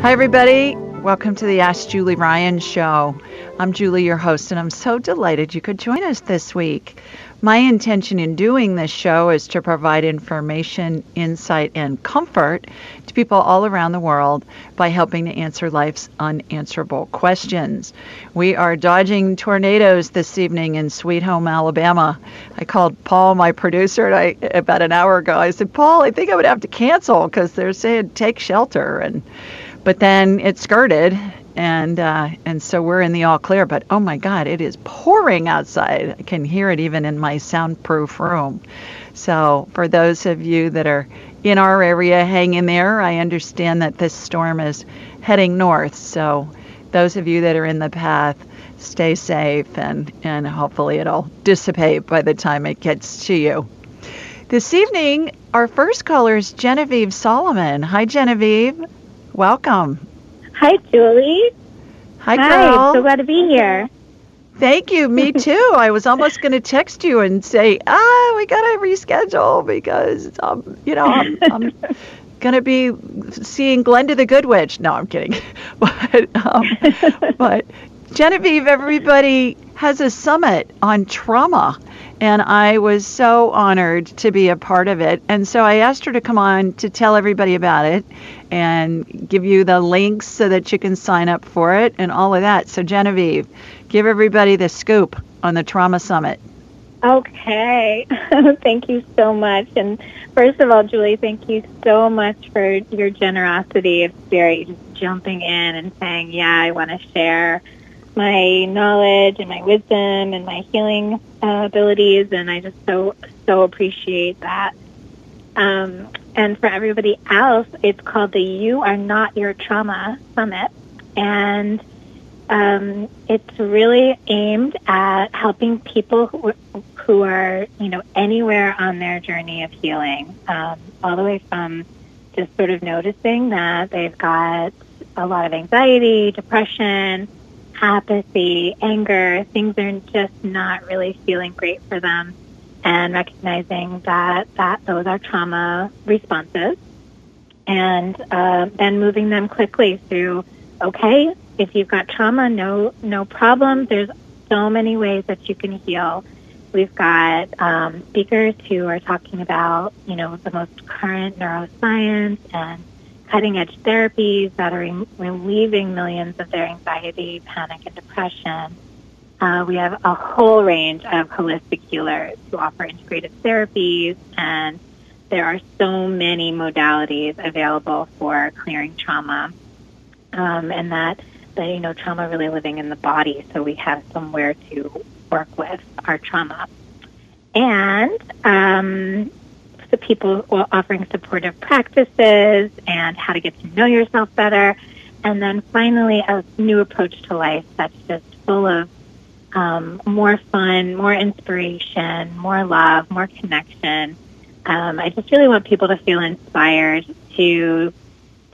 Hi, everybody. Welcome to the Ask Julie Ryan show. I'm Julie, your host, and I'm so delighted you could join us this week. My intention in doing this show is to provide information, insight, and comfort to people all around the world by helping to answer life's unanswerable questions. We are dodging tornadoes this evening in Sweet Home, Alabama. I called Paul, my producer, and I, about an hour ago. I said, Paul, I think I would have to cancel because they're saying take shelter. And but then it skirted and uh, and so we're in the all clear. But oh my God, it is pouring outside. I can hear it even in my soundproof room. So for those of you that are in our area, hang in there. I understand that this storm is heading north. So those of you that are in the path, stay safe and and hopefully it'll dissipate by the time it gets to you. This evening, our first caller is Genevieve Solomon. Hi, Genevieve. Welcome. Hi, Julie. Hi, girl. so glad to be here. Thank you. Me too. I was almost going to text you and say, ah, we got to reschedule because, um, you know, I'm, I'm going to be seeing Glenda the Good Witch. No, I'm kidding. but, um, but Genevieve, everybody has a summit on trauma. And I was so honored to be a part of it. And so I asked her to come on to tell everybody about it and give you the links so that you can sign up for it and all of that. So, Genevieve, give everybody the scoop on the Trauma Summit. Okay. thank you so much. And first of all, Julie, thank you so much for your generosity of spirit, just jumping in and saying, yeah, I want to share my knowledge and my wisdom and my healing uh, abilities. And I just so, so appreciate that. Um, and for everybody else, it's called the You Are Not Your Trauma Summit. And um, it's really aimed at helping people who, who are, you know, anywhere on their journey of healing, um, all the way from just sort of noticing that they've got a lot of anxiety, depression, apathy, anger, things are just not really feeling great for them. And recognizing that, that those are trauma responses. And uh, then moving them quickly through okay if you've got trauma no no problem. There's so many ways that you can heal. We've got um, speakers who are talking about you know the most current neuroscience and cutting edge therapies that are relieving millions of their anxiety panic and depression uh, we have a whole range of holistic healers who offer integrative therapies, and there are so many modalities available for clearing trauma. Um, and that, that, you know, trauma really living in the body, so we have somewhere to work with our trauma. And um, the people offering supportive practices and how to get to know yourself better. And then finally, a new approach to life that's just full of um, more fun, more inspiration, more love, more connection. Um, I just really want people to feel inspired to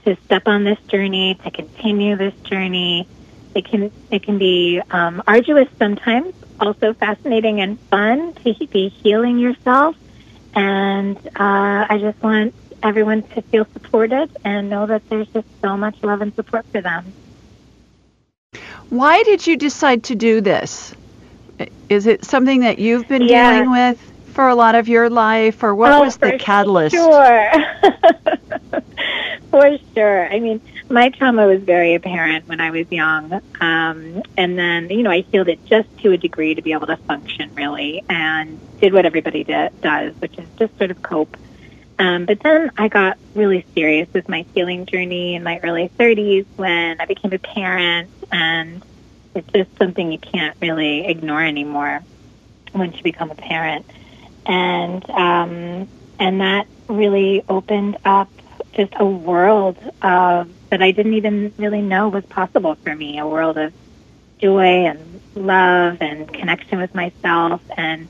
to step on this journey, to continue this journey. It can it can be um, arduous sometimes, also fascinating and fun to be healing yourself. And uh, I just want everyone to feel supported and know that there's just so much love and support for them. Why did you decide to do this? Is it something that you've been yeah. dealing with for a lot of your life, or what oh, was the catalyst? For sure. for sure. I mean, my trauma was very apparent when I was young. Um, and then, you know, I healed it just to a degree to be able to function really and did what everybody does, which is just sort of cope. Um, but then I got really serious with my healing journey in my early 30s when I became a parent, and it's just something you can't really ignore anymore once you become a parent. And um, and that really opened up just a world of that I didn't even really know was possible for me. A world of joy and love and connection with myself and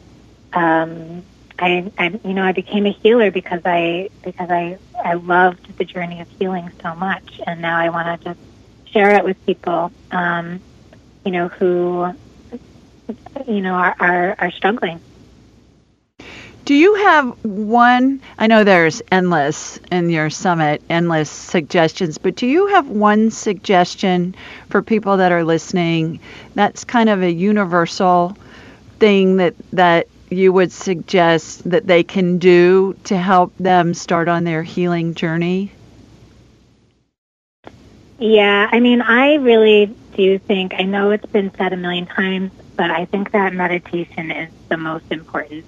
um, I, I, you know, I became a healer because I because I I loved the journey of healing so much, and now I want to just share it with people, um, you know, who, you know, are are, are struggling. Do you have one? I know there's endless in your summit, endless suggestions, but do you have one suggestion for people that are listening that's kind of a universal thing that that you would suggest that they can do to help them start on their healing journey? Yeah, I mean, I really do think, I know it's been said a million times, but I think that meditation is the most important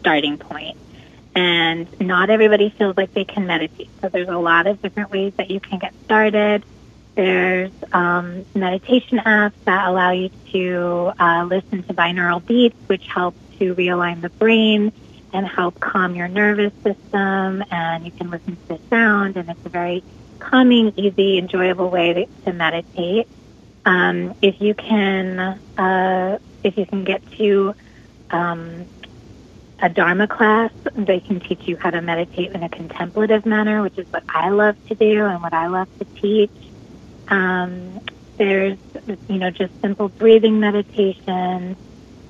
starting point. And not everybody feels like they can meditate. So there's a lot of different ways that you can get started. There's um, meditation apps that allow you to uh, listen to binaural beats, which help to realign the brain and help calm your nervous system. And you can listen to the sound, and it's a very calming, easy, enjoyable way to, to meditate. Um, if you can, uh, if you can get to um, a Dharma class, they can teach you how to meditate in a contemplative manner, which is what I love to do and what I love to teach. Um, there's, you know, just simple breathing meditation,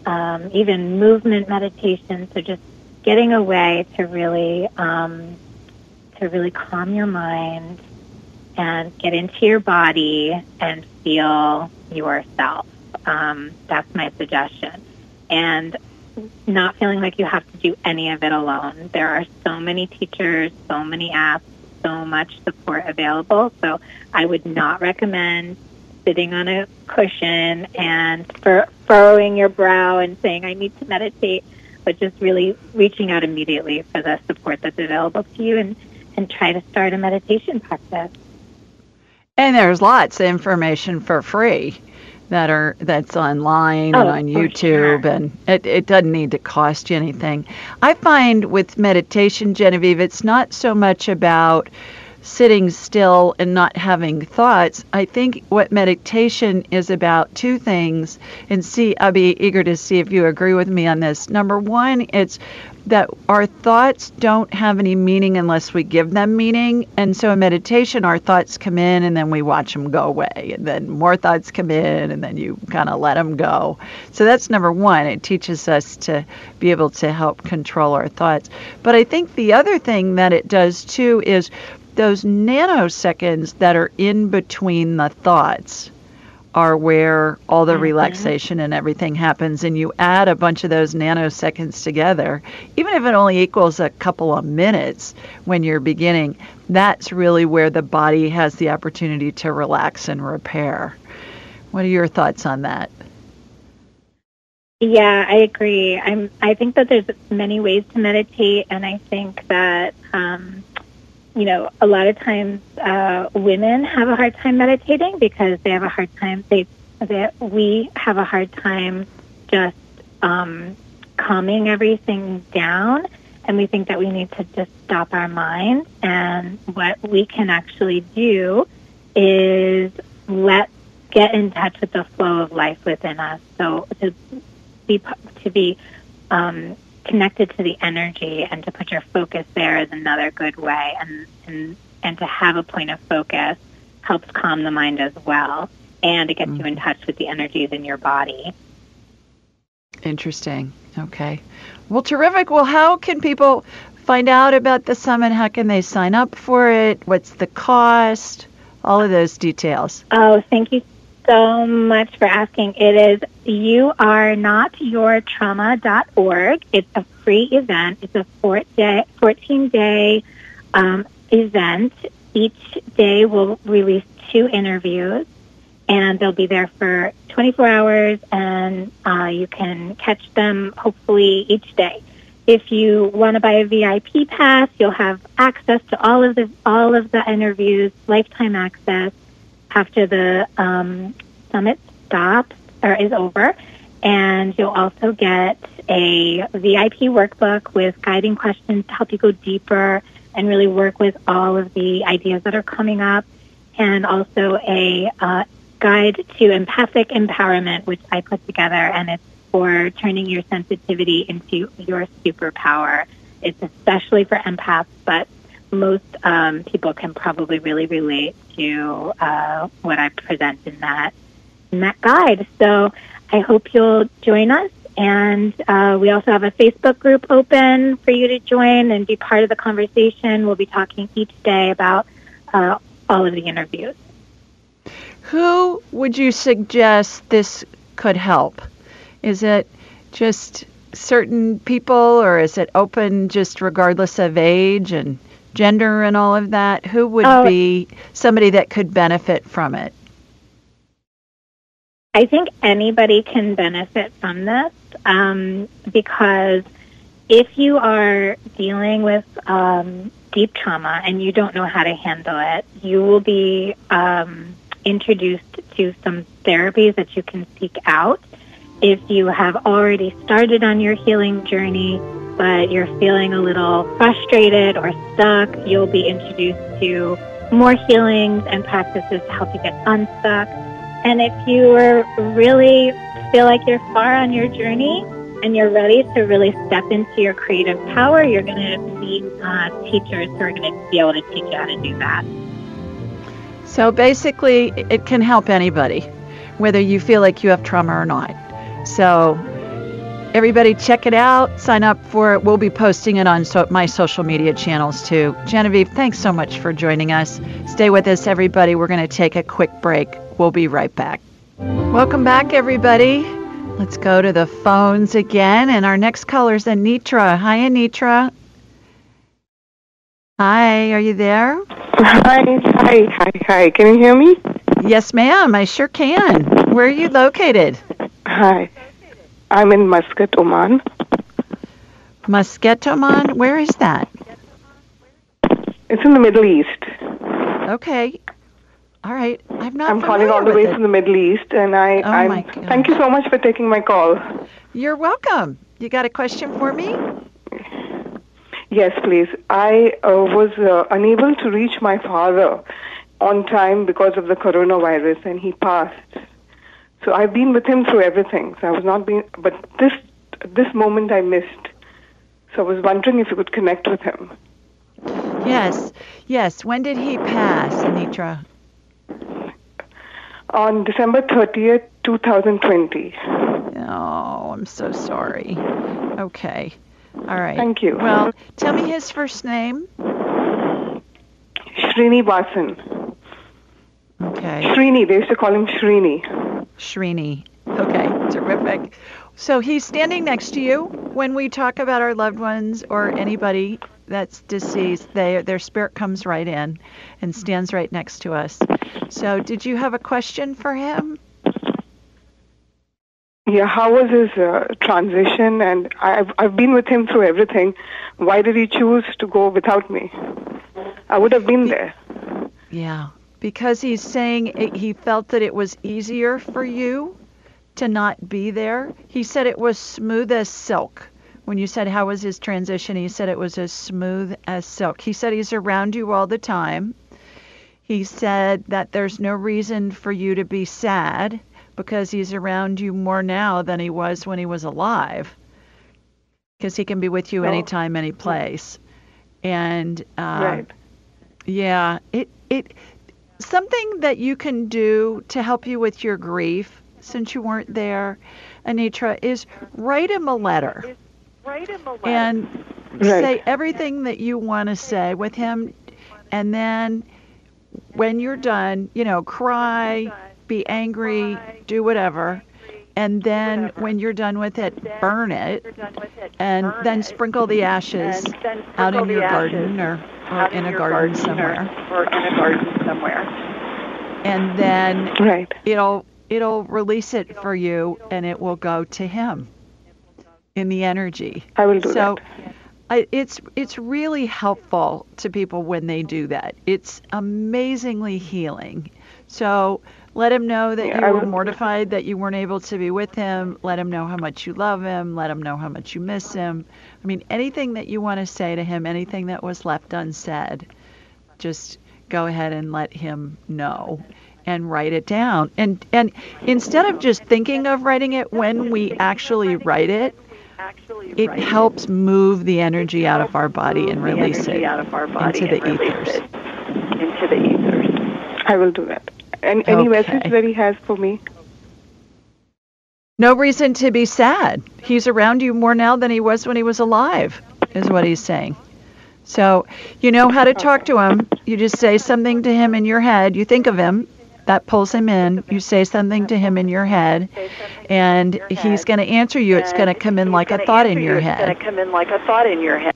um, even movement meditation. So just getting away to really, um, to really calm your mind and get into your body and feel yourself. Um, that's my suggestion. And not feeling like you have to do any of it alone. There are so many teachers, so many apps, so much support available. So I would not recommend sitting on a cushion and fur- furrowing your brow and saying, I need to meditate, but just really reaching out immediately for the support that's available to you and, and try to start a meditation practice. And there's lots of information for free that are that's online oh, and on YouTube sure. and it, it doesn't need to cost you anything. I find with meditation, Genevieve, it's not so much about sitting still and not having thoughts. I think what meditation is about two things and see I'll be eager to see if you agree with me on this. Number one, it's that our thoughts don't have any meaning unless we give them meaning. And so in meditation, our thoughts come in and then we watch them go away. And then more thoughts come in and then you kind of let them go. So that's number one. It teaches us to be able to help control our thoughts. But I think the other thing that it does too is those nanoseconds that are in between the thoughts are where all the Mhm. relaxation and everything happens and you add a bunch of those nanoseconds together even if it only equals a couple of minutes when you're beginning that's really where the body has the opportunity to relax and repair what are your thoughts on that Yeah, I agree. I'm. I think that there's many ways to meditate, and I think that um, you know a lot of times uh, women have a hard time meditating because they have a hard time. They that we have a hard time just um, calming everything down, and we think that we need to just stop our mind. And what we can actually do is let get in touch with the flow of life within us. So to be to be um, connected to the energy and to put your focus there is another good way. And and and to have a point of focus helps calm the mind as well. And it gets you in mm. touch with the energies in your body. Interesting. Okay. Well terrific. Well how can people find out about the summit? How can they sign up for it? What's the cost? All of those details. Oh thank you so much for asking. It is you are not yourtrauma.org it's a free event. It's a four day 14 day um, event. Each day we'll release two interviews and they'll be there for 24 hours and uh, you can catch them hopefully each day. If you want to buy a VIP pass, you'll have access to all of the all of the interviews, lifetime access after the um, summit stops or is over, and you'll also get a VIP workbook with guiding questions to help you go deeper and really work with all of the ideas that are coming up, and also a uh, guide to empathic empowerment, which I put together, and it's for turning your sensitivity into your superpower. It's especially for empaths, but most um, people can probably really relate to uh, what I present in that in that guide. So I hope you'll join us And uh, we also have a Facebook group open for you to join and be part of the conversation. We'll be talking each day about uh, all of the interviews. Who would you suggest this could help? Is it just certain people or is it open just regardless of age and gender and all of that? Who would Oh. be somebody that could benefit from it? I think anybody can benefit from this um, because if you are dealing with um, deep trauma and you don't know how to handle it, you will be um, introduced to some therapies that you can seek out. If you have already started on your healing journey, but you're feeling a little frustrated or stuck, you'll be introduced to more healings and practices to help you get unstuck. And if you really feel like you're far on your journey and you're ready to really step into your creative power, you're going to meet uh, teachers who are going to be able to teach you how to do that. So basically, it can help anybody, whether you feel like you have trauma or not. So everybody check it out, sign up for it. We'll be posting it on so- my social media channels too. Genevieve, thanks so much for joining us. Stay with us, everybody. We're going to take a quick break. We'll be right back. Welcome back, everybody. Let's go to the phones again. And our next caller is Anitra. Hi, Anitra. Hi, are you there? Hi, hi, hi, hi. Can you hear me? Yes, ma'am. I sure can. Where are you located? Hi. I'm in Muscat, Oman. Muscat, Oman. Where is that? It's in the Middle East. Okay. All right. I'm not. I'm calling all the way it. from the Middle East, and I, Oh, I'm. my gosh. Thank you so much for taking my call. You're welcome. You got a question for me? Yes, please. I uh, was uh, unable to reach my father on time because of the coronavirus, and he passed. So I've been with him through everything. So I was not being, but this this moment I missed. So I was wondering if you could connect with him. Yes. Yes. When did he pass, Anitra? On December 30th, 2020. Oh, I'm so sorry. Okay. All right. Thank you. Well, tell me his first name. Srinivasan. Okay. Srini, they used to call him Srini. Srini. Okay, terrific. So he's standing next to you when we talk about our loved ones or anybody that's deceased. They, their spirit comes right in and stands right next to us. So, did you have a question for him? Yeah, how was his uh, transition? And I've I've been with him through everything. Why did he choose to go without me? I would have been there. Yeah, because he's saying it, he felt that it was easier for you to not be there. He said it was smooth as silk. When you said how was his transition, he said it was as smooth as silk. He said he's around you all the time. He said that there's no reason for you to be sad because he's around you more now than he was when he was alive. Because he can be with you anytime, any place. And uh, right. yeah, it it something that you can do to help you with your grief since you weren't there, Anitra, is write him a letter. And Right. say everything that you want to say with him and then when you're done, you know, cry, be angry, do whatever. And then when you're done with it, burn it and then sprinkle the ashes out in your garden or, or in a garden somewhere. Or in a garden somewhere. And then Right. it'll it'll release it for you and it will go to him in the energy. I will do so that. I, it's it's really helpful to people when they do that. It's amazingly healing. So let him know that Yeah, you were mortified that you weren't able to be with him. Let him know how much you love him. Let him know how much you miss him. I mean, anything that you want to say to him, anything that was left unsaid, just go ahead and let him know and write it down. And and instead of just thinking of writing it when we actually write it, it helps move the energy out of our body and release it out of our body into the ethers. into the ethers. I will do that. And any Okay. message that he has for me? No reason to be sad. He's around you more now than he was when he was alive, is what he's saying. So you know how to talk to him. You just say something to him in your head. You think of him. That pulls him in. You say something to him in your head, and he's going to answer you. It's going to come in like a thought in your head. It's going head. to come in like a thought in your head.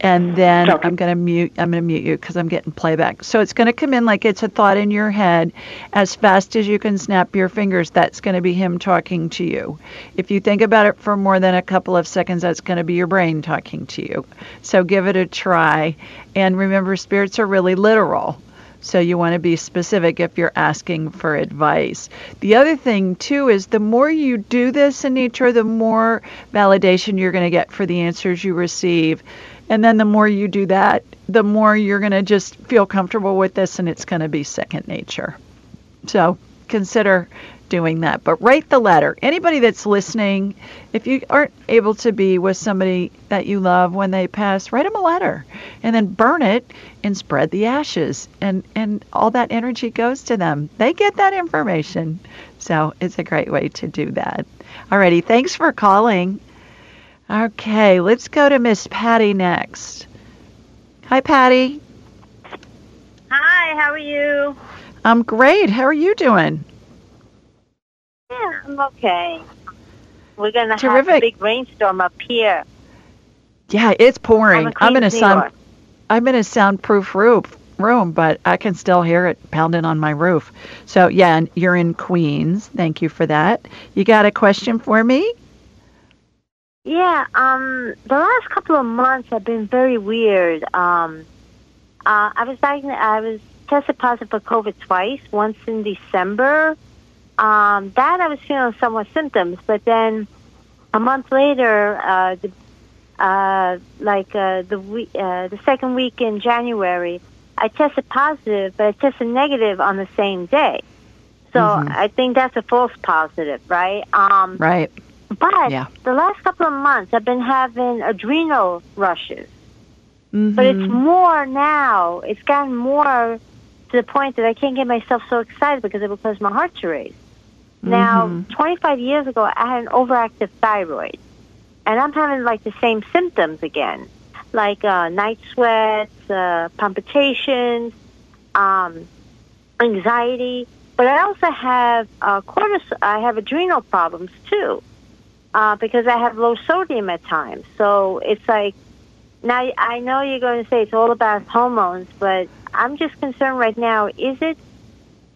And then Okay. I'm going to mute. I'm going to mute you because I'm getting playback. So it's going to come in like it's a thought in your head, as fast as you can snap your fingers. That's going to be him talking to you. If you think about it for more than a couple of seconds, that's going to be your brain talking to you. So give it a try. And remember, spirits are really literal. So you want to be specific if you're asking for advice. The other thing too is the more you do this in nature, the more validation you're going to get for the answers you receive. And then the more you do that, the more you're going to just feel comfortable with this and it's going to be second nature. So consider doing that. But write the letter. Anybody that's listening, if you aren't able to be with somebody that you love when they pass, write them a letter and then burn it and spread the ashes. And, and all that energy goes to them. They get that information. So it's a great way to do that. Alrighty, thanks for calling. Okay, let's go to Miss Patty next. Hi, Patty. Hi, how are you? I'm great. How are you doing? Yeah, I'm okay. We're gonna have a big rainstorm up here. Yeah, it's pouring. I'm in a sun. I'm in a soundproof roof room, but I can still hear it pounding on my roof. So yeah, and you're in Queens. Thank you for that. You got a question for me? Yeah, um, the last couple of months have been very weird. Um, uh, I was diagnosed, I was tested positive for COVID twice, once in December. Um, that I was feeling somewhat symptoms, but then a month later, uh, the, uh, like uh, the week, uh, the second week in January, I tested positive, but I tested negative on the same day. So Mhm. I think that's a false positive, right? Um, Right. But Yeah. the last couple of months, I've been having adrenal rushes. Mhm. But it's more now. It's gotten more to the point that I can't get myself so excited because it will cause my heart to race. Now, Mhm. 25 years ago, I had an overactive thyroid, and I'm having like the same symptoms again, like uh, night sweats, uh, palpitations, um, anxiety. But I also have uh, cortisol. I have adrenal problems too, uh, because I have low sodium at times. So it's like now I know you're going to say it's all about hormones, but I'm just concerned right now. Is it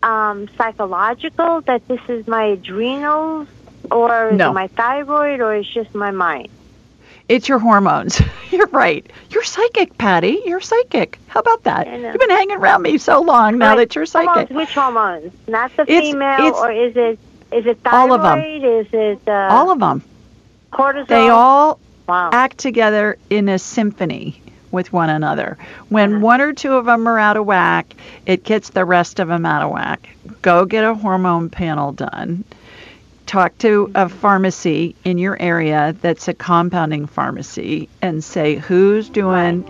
um, psychological that this is my adrenals, or is No. it my thyroid, or it's just my mind? It's your hormones. You're right. You're psychic, Patty. You're psychic. How about that? You've been hanging around me so long now Like, that you're Hormones, psychic. which hormones? Not the It's- female, it's- or is it is it thyroid? All of 'em. Is it uh, All of them. cortisol? They all wow. act together in a symphony with one another. When Uh-huh. one or two of them are out of whack, it gets the rest of them out of whack. Go get a hormone panel done. Talk to a pharmacy in your area that's a compounding pharmacy and say who's doing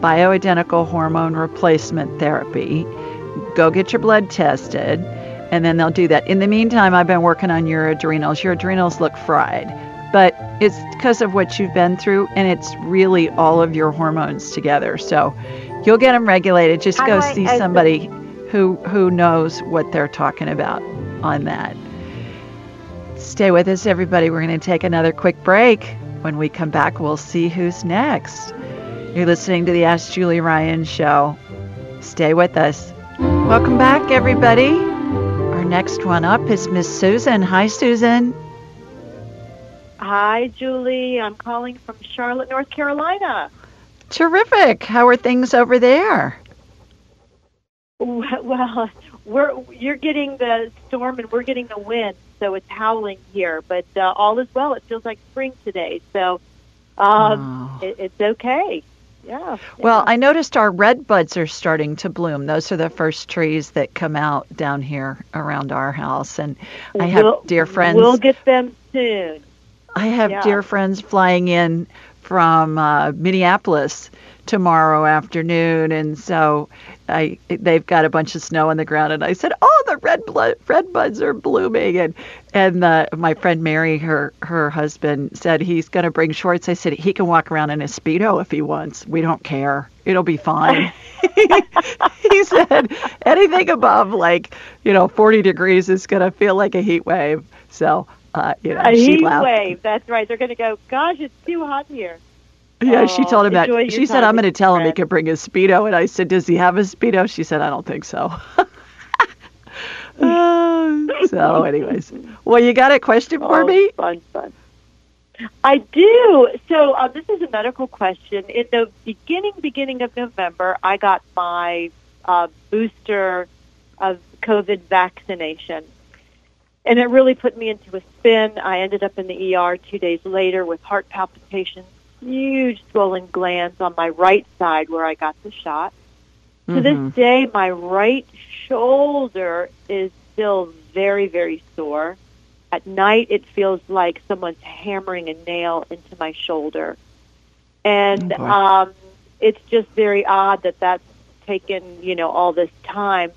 bioidentical hormone replacement therapy. Go get your blood tested and then they'll do that. In the meantime, I've been working on your adrenals. Your adrenals look fried but it's because of what you've been through and it's really all of your hormones together. So you'll get them regulated. Just go I- see I- somebody who who knows what they're talking about on that. Stay with us everybody. We're going to take another quick break. When we come back we'll see who's next. You're listening to the ask julie ryan show. Stay with us. Welcome back everybody our next one up is miss susan hi susan Hi, Julie. I'm calling from Charlotte, North Carolina. Terrific. How are things over there? Well, we're you're getting the storm and we're getting the wind, so it's howling here. But uh, all is well. It feels like spring today, so um, Oh. it, it's okay. Yeah. Well, yeah. I noticed our red buds are starting to bloom. Those are the first trees that come out down here around our house. And I have We'll- dear friends. We'll get them soon. I have yeah. dear friends flying in from uh, Minneapolis tomorrow afternoon, and so I they've got a bunch of snow on the ground, and I said, "Oh, the red blood, red buds are blooming," and and the, my friend Mary, her her husband, said he's going to bring shorts. I said he can walk around in a speedo if he wants. We don't care. It'll be fine. he said anything above like you know 40 degrees is going to feel like a heat wave. So uh, you know, a heat laughed. wave. That's right. They're going to go. Gosh, it's too hot here. Yeah, she Oh, told him that. She said, "I'm going to tell him he friends." can bring his speedo." And I said, "Does he have a speedo?" She said, "I don't think so." Uh, so, anyways, well, you got a question for Oh, me? Fun, fun. I do. So uh, this is a medical question. In the beginning, beginning of November, I got my uh, booster of COVID vaccination, and it really put me into a spin. I ended up in the ER two days later with heart palpitations, huge swollen glands on my right side where I got the shot. To Mhm. this day, my right shoulder is still very, very sore. At night, it feels like someone's hammering a nail into my shoulder. And Oh, um, it's just very odd that that's taken, you know, all this time.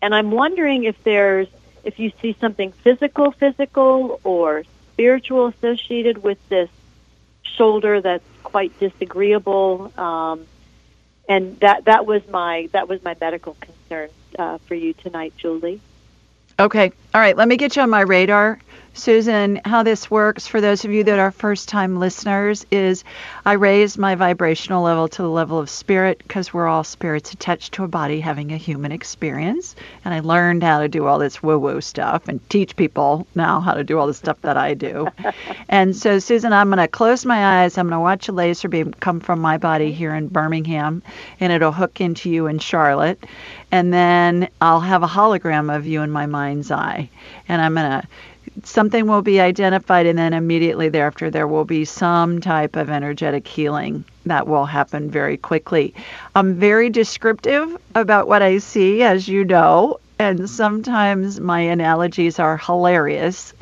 And I'm wondering if there's, if you see something physical, physical, or spiritual associated with this shoulder that's quite disagreeable. Um, and that that was my that was my medical concern uh, for you tonight, Julie. Okay. All right. Let me get you on my radar. Susan, how this works for those of you that are first time listeners is I raise my vibrational level to the level of spirit because we're all spirits attached to a body having a human experience. And I learned how to do all this woo woo stuff and teach people now how to do all the stuff that I do. and so, Susan, I'm going to close my eyes. I'm going to watch a laser beam come from my body here in Birmingham and it'll hook into you in Charlotte. And then I'll have a hologram of you in my mind's eye. And I'm going to something will be identified and then immediately thereafter there will be some type of energetic healing that will happen very quickly. I'm very descriptive about what I see as you know and sometimes my analogies are hilarious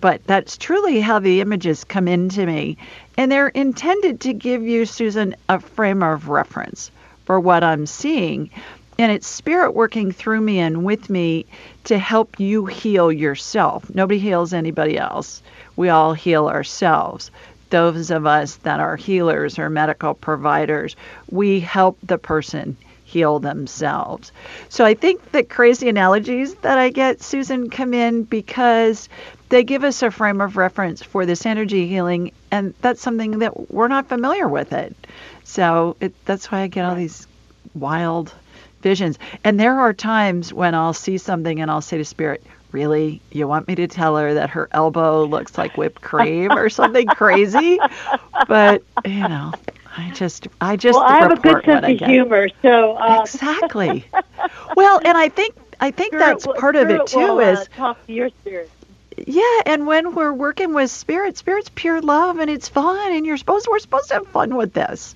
but that's truly how the images come into me and they're intended to give you Susan a frame of reference for what I'm seeing and it's spirit working through me and with me to help you heal yourself. Nobody heals anybody else. We all heal ourselves. Those of us that are healers or medical providers, we help the person heal themselves. So I think the crazy analogies that I get, Susan, come in because they give us a frame of reference for this energy healing, and that's something that we're not familiar with it. So it, that's why I get all these wild visions. And there are times when I'll see something and I'll say to spirit, "Really? You want me to tell her that her elbow looks like whipped cream or something crazy?" But, you know, I just I just well, I have a good sense of humor, so uh, Exactly. well, and I think I think that's will- part of it spirit too will, uh, is talk to your spirit. yeah, and when we're working with spirit, spirit's pure love and it's fun and you're supposed we're supposed to have fun with this.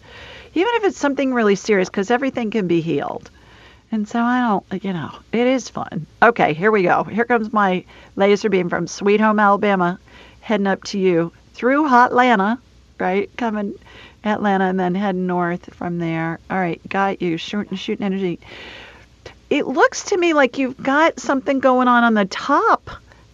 Even if it's something really serious cuz everything can be healed. And so I don't, you know, it is fun. Okay, here we go. Here comes my laser beam from Sweet Home, Alabama, heading up to you through Hotlanta, right? Coming Atlanta and then heading north from there. All right, got you. Shooting, shooting energy. It looks to me like you've got something going on on the top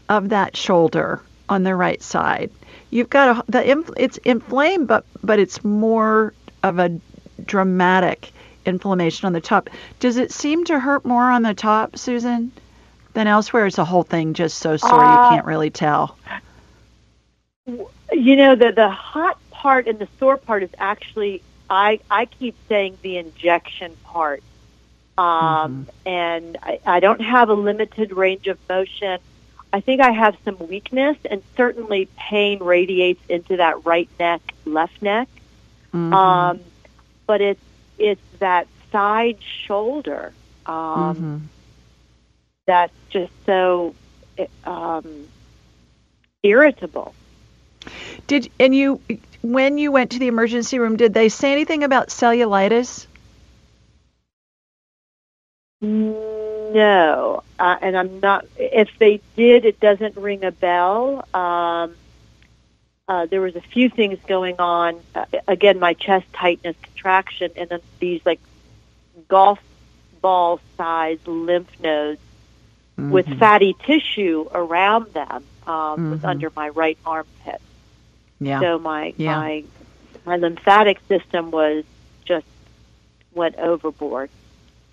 of that shoulder on the right side. You've got a, the it's inflamed, but but it's more of a dramatic inflammation on the top. Does it seem to hurt more on the top, Susan, than elsewhere? Is the whole thing just so sore Uh, you can't really tell? You know, the the hot part and the sore part is actually I I keep saying the injection part. Um, and I, I don't have a limited range of motion. I think I have some weakness, and certainly pain radiates into that right neck, left neck. Mhm. Um, but it's it's that side shoulder um, Mhm. that's just so um, irritable. Did and you when you went to the emergency room, did they say anything about cellulitis? No, uh, and I'm not. If they did, it doesn't ring a bell. Um, uh, there was a few things going on. Uh, again, my chest tightness, contraction, and then these like golf ball sized lymph nodes Mm-hmm. with fatty tissue around them um, was Mhm. under my right armpit. Yeah. So my Yeah. my my lymphatic system was just went overboard.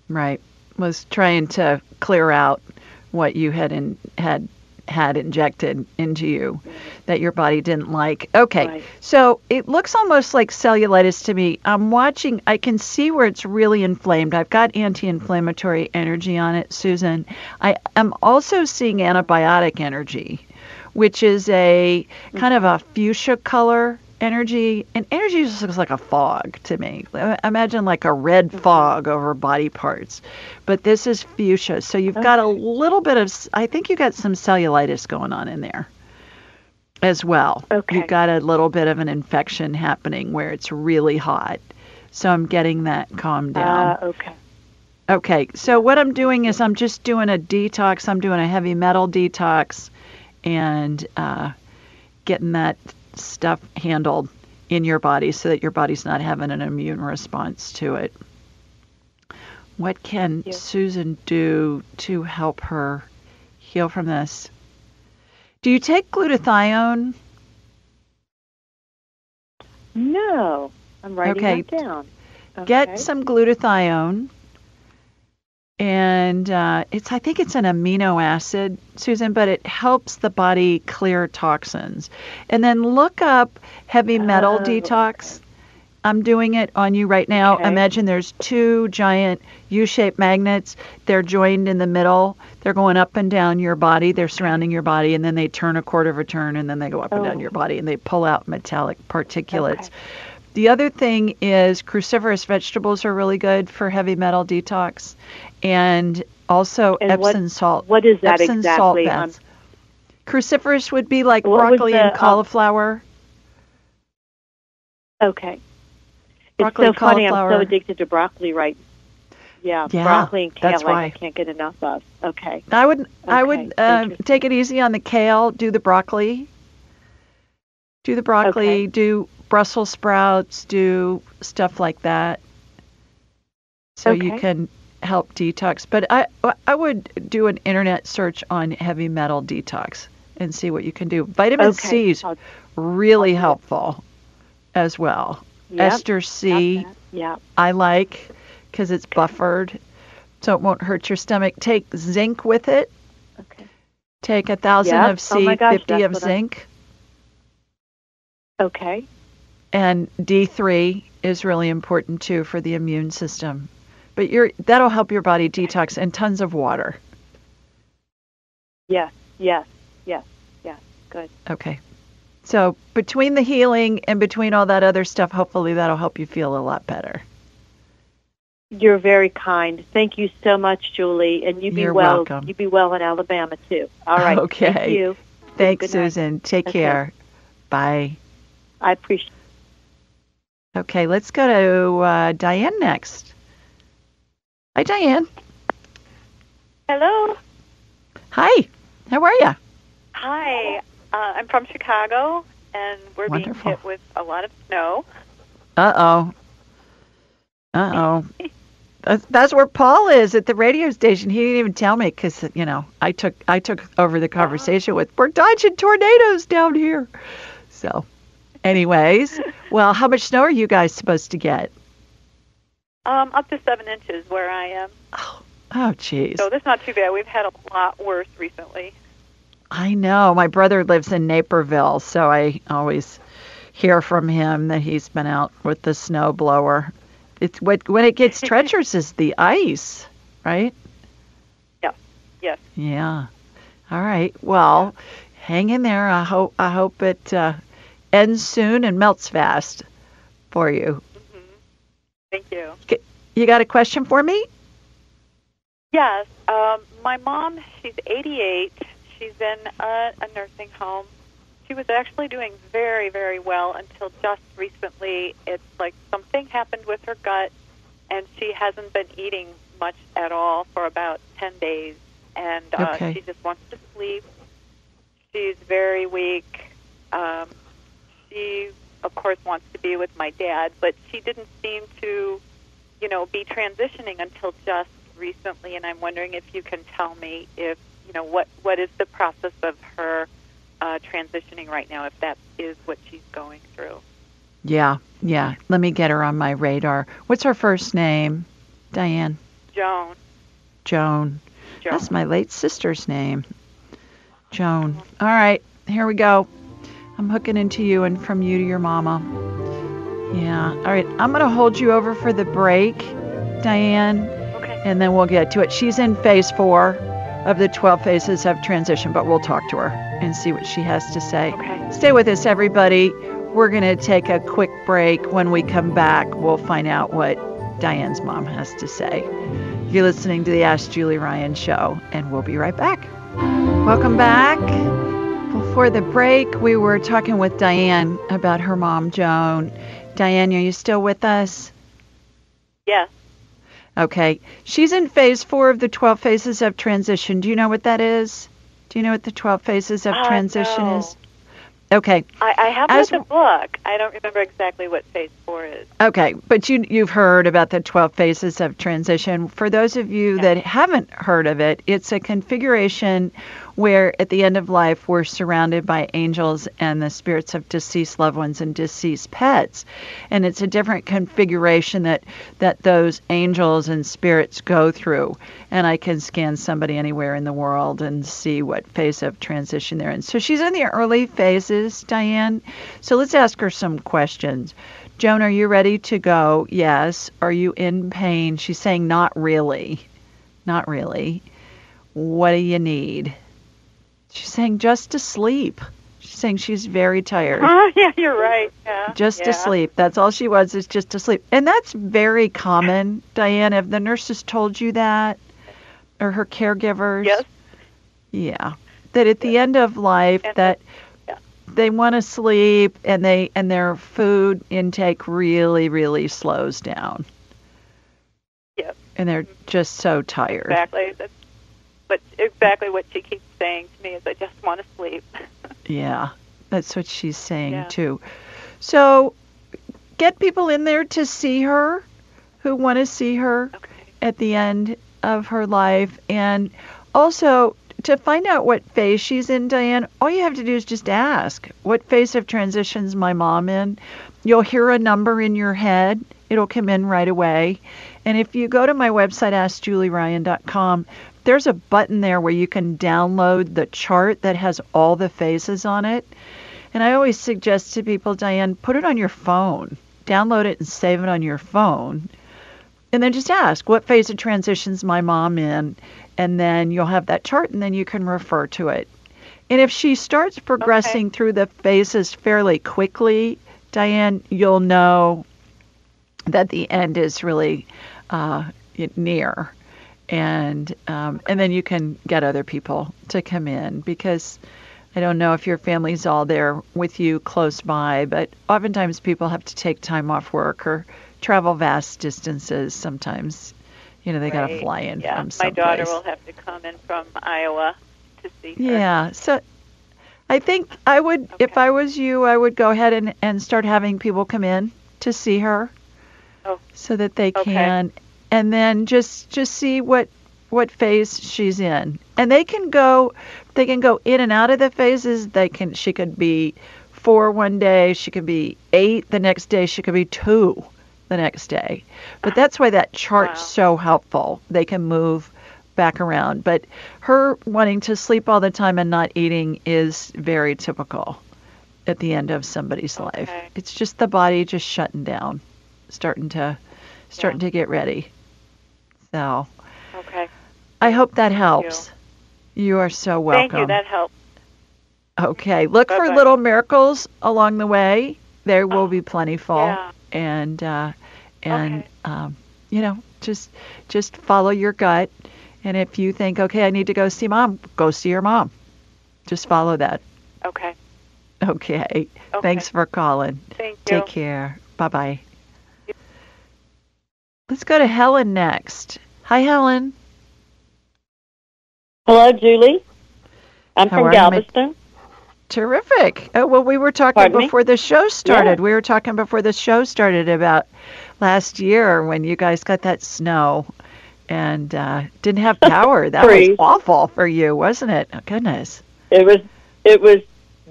Right. Was trying to clear out what you had in, had had injected into you that your body didn't like. Okay. Right. So it looks almost like cellulitis to me. I'm watching I can see where it's really inflamed. I've got anti-inflammatory energy on it, Susan. I am also seeing antibiotic energy, which is a kind of a fuchsia color energy and energy just looks like a fog to me. Imagine like a red fog over body parts. But this is fuchsia so you've got a little bit of I think you got some cellulitis going on in there as well. Okay. you've got a little bit of an infection happening where it's really hot. So i'm getting that calmed down. Uh, okay. Okay, so what I'm doing is I'm just doing a detox. I'm doing a heavy metal detox and uh, getting that stuff handled in your body so that your body's not having an immune response to it. What can you. Susan do to help her heal from this? Do you take glutathione? No, I'm writing Okay. that down. get some glutathione and uh, it's i think it's an amino acid susan but it helps the body clear toxins. And then look up heavy metal Oh, detox. I'm doing it on you right now. Okay. imagine there's two giant u-shaped magnets. They're joined in the middle. They're going up and down your body. They're surrounding your body and then they turn a quarter of a turn and then they go up and down Oh. your body and they pull out metallic particulates. Okay. the other thing is cruciferous vegetables are really good for heavy metal detox, and also And what- Epsom salt. what is that Epsom salt exactly? baths. Cruciferous would be like broccoli the, and um, cauliflower. Okay. Broccoli, it's so funny. I'm so addicted to broccoli right. Yeah, Yeah, broccoli and kale. that's like, why. I can't get enough of. Okay. I would I would uh, take it easy on the kale. Do the broccoli. Do the broccoli. Okay. Do Brussels sprouts. Do stuff like that. So you can help detox. But I I would do an internet search on heavy metal detox and see what you can do. Vitamin Okay. C is really I'll helpful as well. Yep, Ester C. Yeah. I like because it's buffered, so it won't hurt your stomach. Take zinc with it. Okay. Take a thousand Yep. of Oh C, gosh, fifty of zinc, Okay. and D three is really important too for the immune system. But you're that'll help your body detox and tons of water. Yes. Yes. Yes. Yes. Good. Okay. So between the healing and between all that other stuff, hopefully that'll help you feel a lot better. You're very kind. Thank you so much, Julie. And you be You're well. welcome. You be well in Alabama too. All right. Okay. Thank you. Thanks, Susan. Take Okay. care. Bye. I appreciate. Okay, let's go to uh, Diane next. Hi, Diane. Hello. Hi. How are you? Hi. Uh, I'm from Chicago, and we're Wonderful. being hit with a lot of snow. Uh oh. Uh oh. That's, where Paul is at the radio station. He didn't even tell me because you know I took I took over the conversation with we're dodging tornadoes down here. So, anyways, well, how much snow are you guys supposed to get? Um, up to seven inches where I am. Oh, oh, jeez. So that's not too bad. We've had a lot worse recently. I know. My brother lives in Naperville, so I always hear from him that he's been out with the snow blower. It's what when it gets treacherous is the ice, right? Yeah. Yes. Yeah. All right. Well, hang in there. I hope I hope it uh, ends soon and melts fast for you. Thank you. You got a question for me? Yes. Um, my mom, she's 88. She's in a, a nursing home. She was actually doing very, very well until just recently. It's like something happened with her gut, and she hasn't been eating much at all for about 10 days. And uh, Okay. she just wants to sleep. She's very weak. Um, she, of course, wants to be with my dad, but she didn't seem to, you know, be transitioning until just recently. And I'm wondering if you can tell me if, you know, what what is the process of her uh, transitioning right now, if that is what she's going through. Yeah, yeah. Let me get her on my radar. What's her first name? Diane. Joan. Joan. Joan. That's my late sister's name. Joan. All right, here we go. I'm hooking into you and from you to your mama. Yeah. All right, I'm going to hold you over for the break, Diane, Okay. and then we'll get to it. She's in phase four of the 12 phases of transition, but we'll talk to her and see what she has to say. Okay. Stay with us, everybody. We're going to take a quick break. When we come back, we'll find out what Diane's mom has to say. You're listening to the Ask Julie Ryan show, and we'll be right back. Welcome back. Before the break, we were talking with Diane about her mom, Joan. Diane, are you still with us? Yes. Okay. She's in phase four of the 12 phases of transition. Do you know what that is? Do you know what the 12 phases of Uh, transition no. is? Okay. I, I have As- read the book. I don't remember exactly what phase four is. Okay, but you you've heard about the 12 phases of transition. For those of you that haven't heard of it, it's a configuration where at the end of life we're surrounded by angels and the spirits of deceased loved ones and deceased pets. And it's a different configuration that that those angels and spirits go through. And I can scan somebody anywhere in the world and see what phase of transition they're in. So she's in the early phases, Diane. So let's ask her some questions. Joan, are you ready to go? Yes. Are you in pain? She's saying not really. Not really. What do you need? She's saying just to sleep. She's saying she's very tired. Oh, yeah, you're right. Yeah. Just to sleep. That's all she was is just to sleep. And that's very common, Diane. Have the nurses told you that? Or her caregivers? Yes. Yeah. That at the end of life And- that yeah. they want to sleep and they and their food intake really really slows down. Yes. And they're just so tired. Exactly. That's but exactly what she keeps saying to me is I just want to sleep. Yeah. That's what she's saying Yeah. too. So get people in there to see her who want to see her okay. at the end of her life and also to find out what phase she's in diane all you have to do is just ask what phase of transition's my mom in you'll hear a number in your head it'll come in right away and if you go to my website askjulieryan.com there's a button there where you can download the chart that has all the phases on it. And i always suggest to people diane put it on your phone. Download it and save it on your phone. And then just ask what phase of transition's my mom in? And then you'll have that chart and then you can refer to it. And if she starts progressing through the phases fairly quickly diane you'll know that the end is really uh, near and um, and then you can get other people to come in because I don't know if your family's all there with you close by, but oftentimes people have to take time off work or travel vast distances. Sometimes, you know, they got to fly in yeah. from My someplace. daughter will have to come in from Iowa to see her. Yeah. So I think I would, if I was you, I would go ahead and, and start having people come in to see her Oh. so that they Okay. can, and then just, just see what, what phase she's in. And they can go, they can go in and out of the phases. They can, she could be four one day, she could be eight the next day, she could be two the next day. But that's why that chart's Wow. so helpful. They can move back around. But her wanting to sleep all the time and not eating is very typical at the end of somebody's life. It's just the body just shutting down, starting to starting to get ready. Okay. I hope that helps. You are so welcome. Thank you. That helps. Okay, look for Bye-bye. little miracles along the way. There will Oh, be plentiful, yeah. and uh, and Okay. um, you know, just just follow your gut. And if you think, okay, I need to go see mom, go see your mom. Just follow that. Okay. Okay. Okay. Thanks for calling. Thank you. Take care. Bye bye. Let's go to Helen next. Hi, Helen. Hello, Julie. I'm How from are you, ma- Galveston. Terrific. Oh, well, we were talking Pardon me? before the show started. Yeah. We were talking before the show started about last year when you guys got that snow and uh, didn't have power. That was awful for you, wasn't it? Oh, goodness. It was it was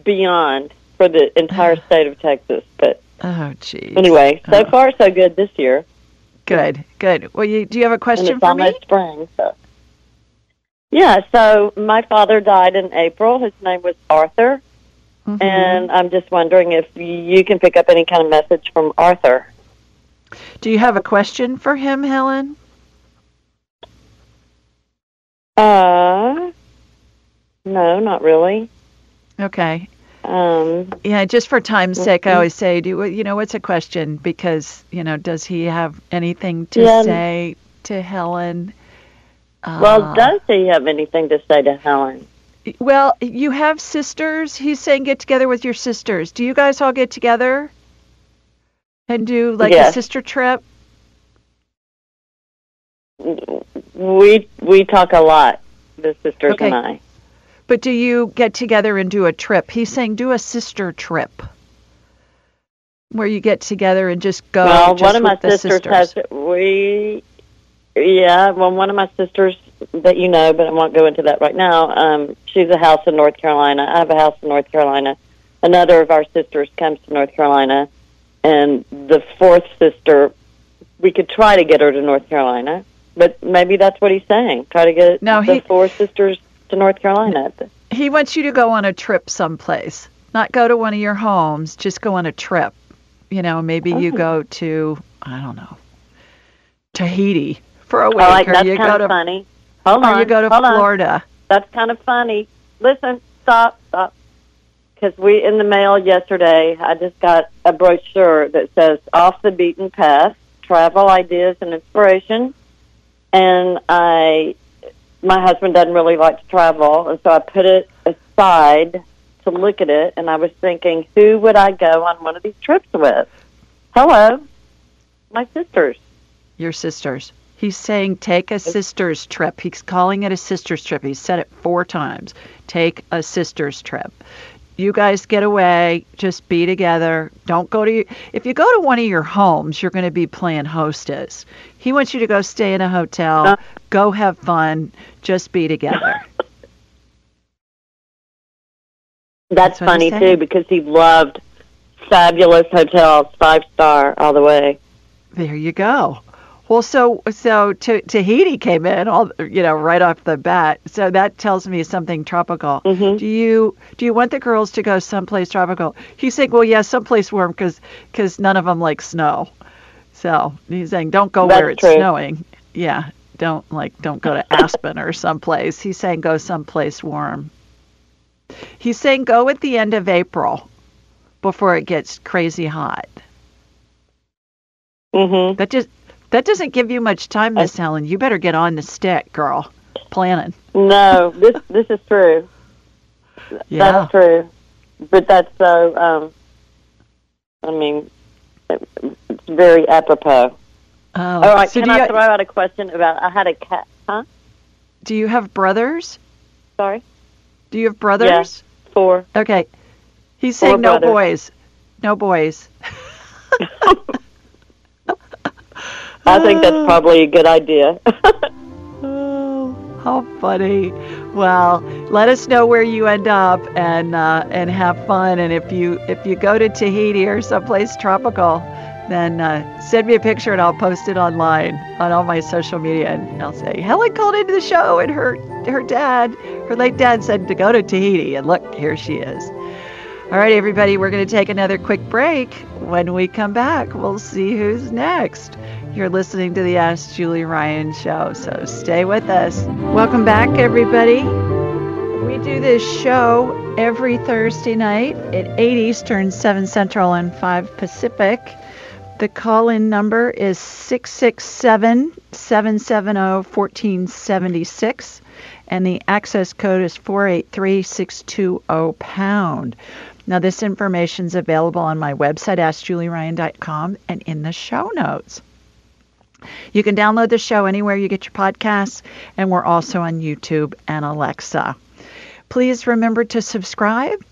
beyond for the entire state of Texas. But Oh, geez. anyway, so Oh. far so good this year. Good, good. Well, you, do you have a and question it's for me? almost spring. So yeah, so my father died in April. His name was Arthur, Mhm. and I'm just wondering if you can pick up any kind of message from Arthur. Do you have a question for him, Helen? Uh, no, not really. Okay. Um, Yeah, just for time's sake, I always say, do you know what's a question? Because you know, does he have anything to Yeah. say to Helen? well, Uh, does he have anything to say to Helen? well, you have sisters. He's saying get together with your sisters. Do you guys all get together and do like a sister trip? We we talk a lot, the sisters Okay. and I. But do you get together and do a trip? He's saying do a sister trip. Where you get together and just go well, just one of my sisters, sisters. has we. Yeah, well, one of my sisters that you know, but I won't go into that right now. Um, she's a house in North Carolina. I have a house in North Carolina. Another of our sisters comes to North Carolina, and the fourth sister, we could try to get her to North Carolina, but maybe that's what he's saying. Try to get No, the he- four sisters to North Carolina. He wants you to go on a trip someplace. Not go to one of your homes, just go on a trip. You know, maybe you Oh. go to, I don't know, Tahiti for a week, right, or that's you kind go of to, funny. Hold or on, you go to hold on. Florida. That's kind of funny. Listen, stop, stop. Because we in the mail yesterday, I just got a brochure that says "Off the Beaten Path: Travel Ideas and Inspiration." And I, my husband doesn't really like to travel, and so I put it aside to look at it. And I was thinking, who would I go on one of these trips with? Hello, my sisters. Your sisters. He's saying take a sister's trip. He's calling it a sister's trip. He's said it four times. Take a sister's trip. You guys get away, just be together. Don't go to if you go to one of your homes, you're going to be playing hostess. He wants you to go stay in a hotel, Uh. go have fun, just be together. That's, That's funny too because he loved fabulous hotels, five star all the way. There you go. Well, so so Ta- Tahiti came in all you know right off the bat. So that tells me something tropical. Mhm. Do you do you want the girls to go someplace tropical? He's saying, well, yeah, someplace warm because because none of them like snow. So he's saying, don't go where That's it's true. snowing. Yeah, don't like don't go to Aspen or someplace. He's saying go someplace warm. He's saying go at the end of April before it gets crazy hot. Mhm. That just that doesn't give you much time, Miss Helen. You better get on the stick, girl. Planning. No, this this is true. Yeah. That's true. But that's so. Um, I mean, it's very apropos. Oh, All right, so can do I you, throw out a question about? I had a cat. Huh? do you have brothers? Sorry. Do you have brothers? Four. Okay. He's Four saying no brothers. boys. No boys. I think that's probably a good idea. Oh, how funny. Well, let us know where you end up and uh, and have fun. And if you if you go to Tahiti or someplace tropical, then uh, send me a picture and I'll post it online on all my social media. And I'll say Helen called into the show and her her dad, her late dad, said to go to Tahiti. And look, here she is. All right, everybody, we're going to take another quick break. When we come back, we'll see who's next. You're listening to the Ask Julie Ryan show, so stay with us. Welcome back, everybody. We do this show every Thursday night at 8 Eastern, 7 Central, and 5 Pacific. The call in number is 667 770 1476, and the access code is 483 620 pound. Now, this information is available on my website, AskJulieRyan.com, and in the show notes. You can download the show anywhere you get your podcasts, and we're also on YouTube and Alexa. Please remember to subscribe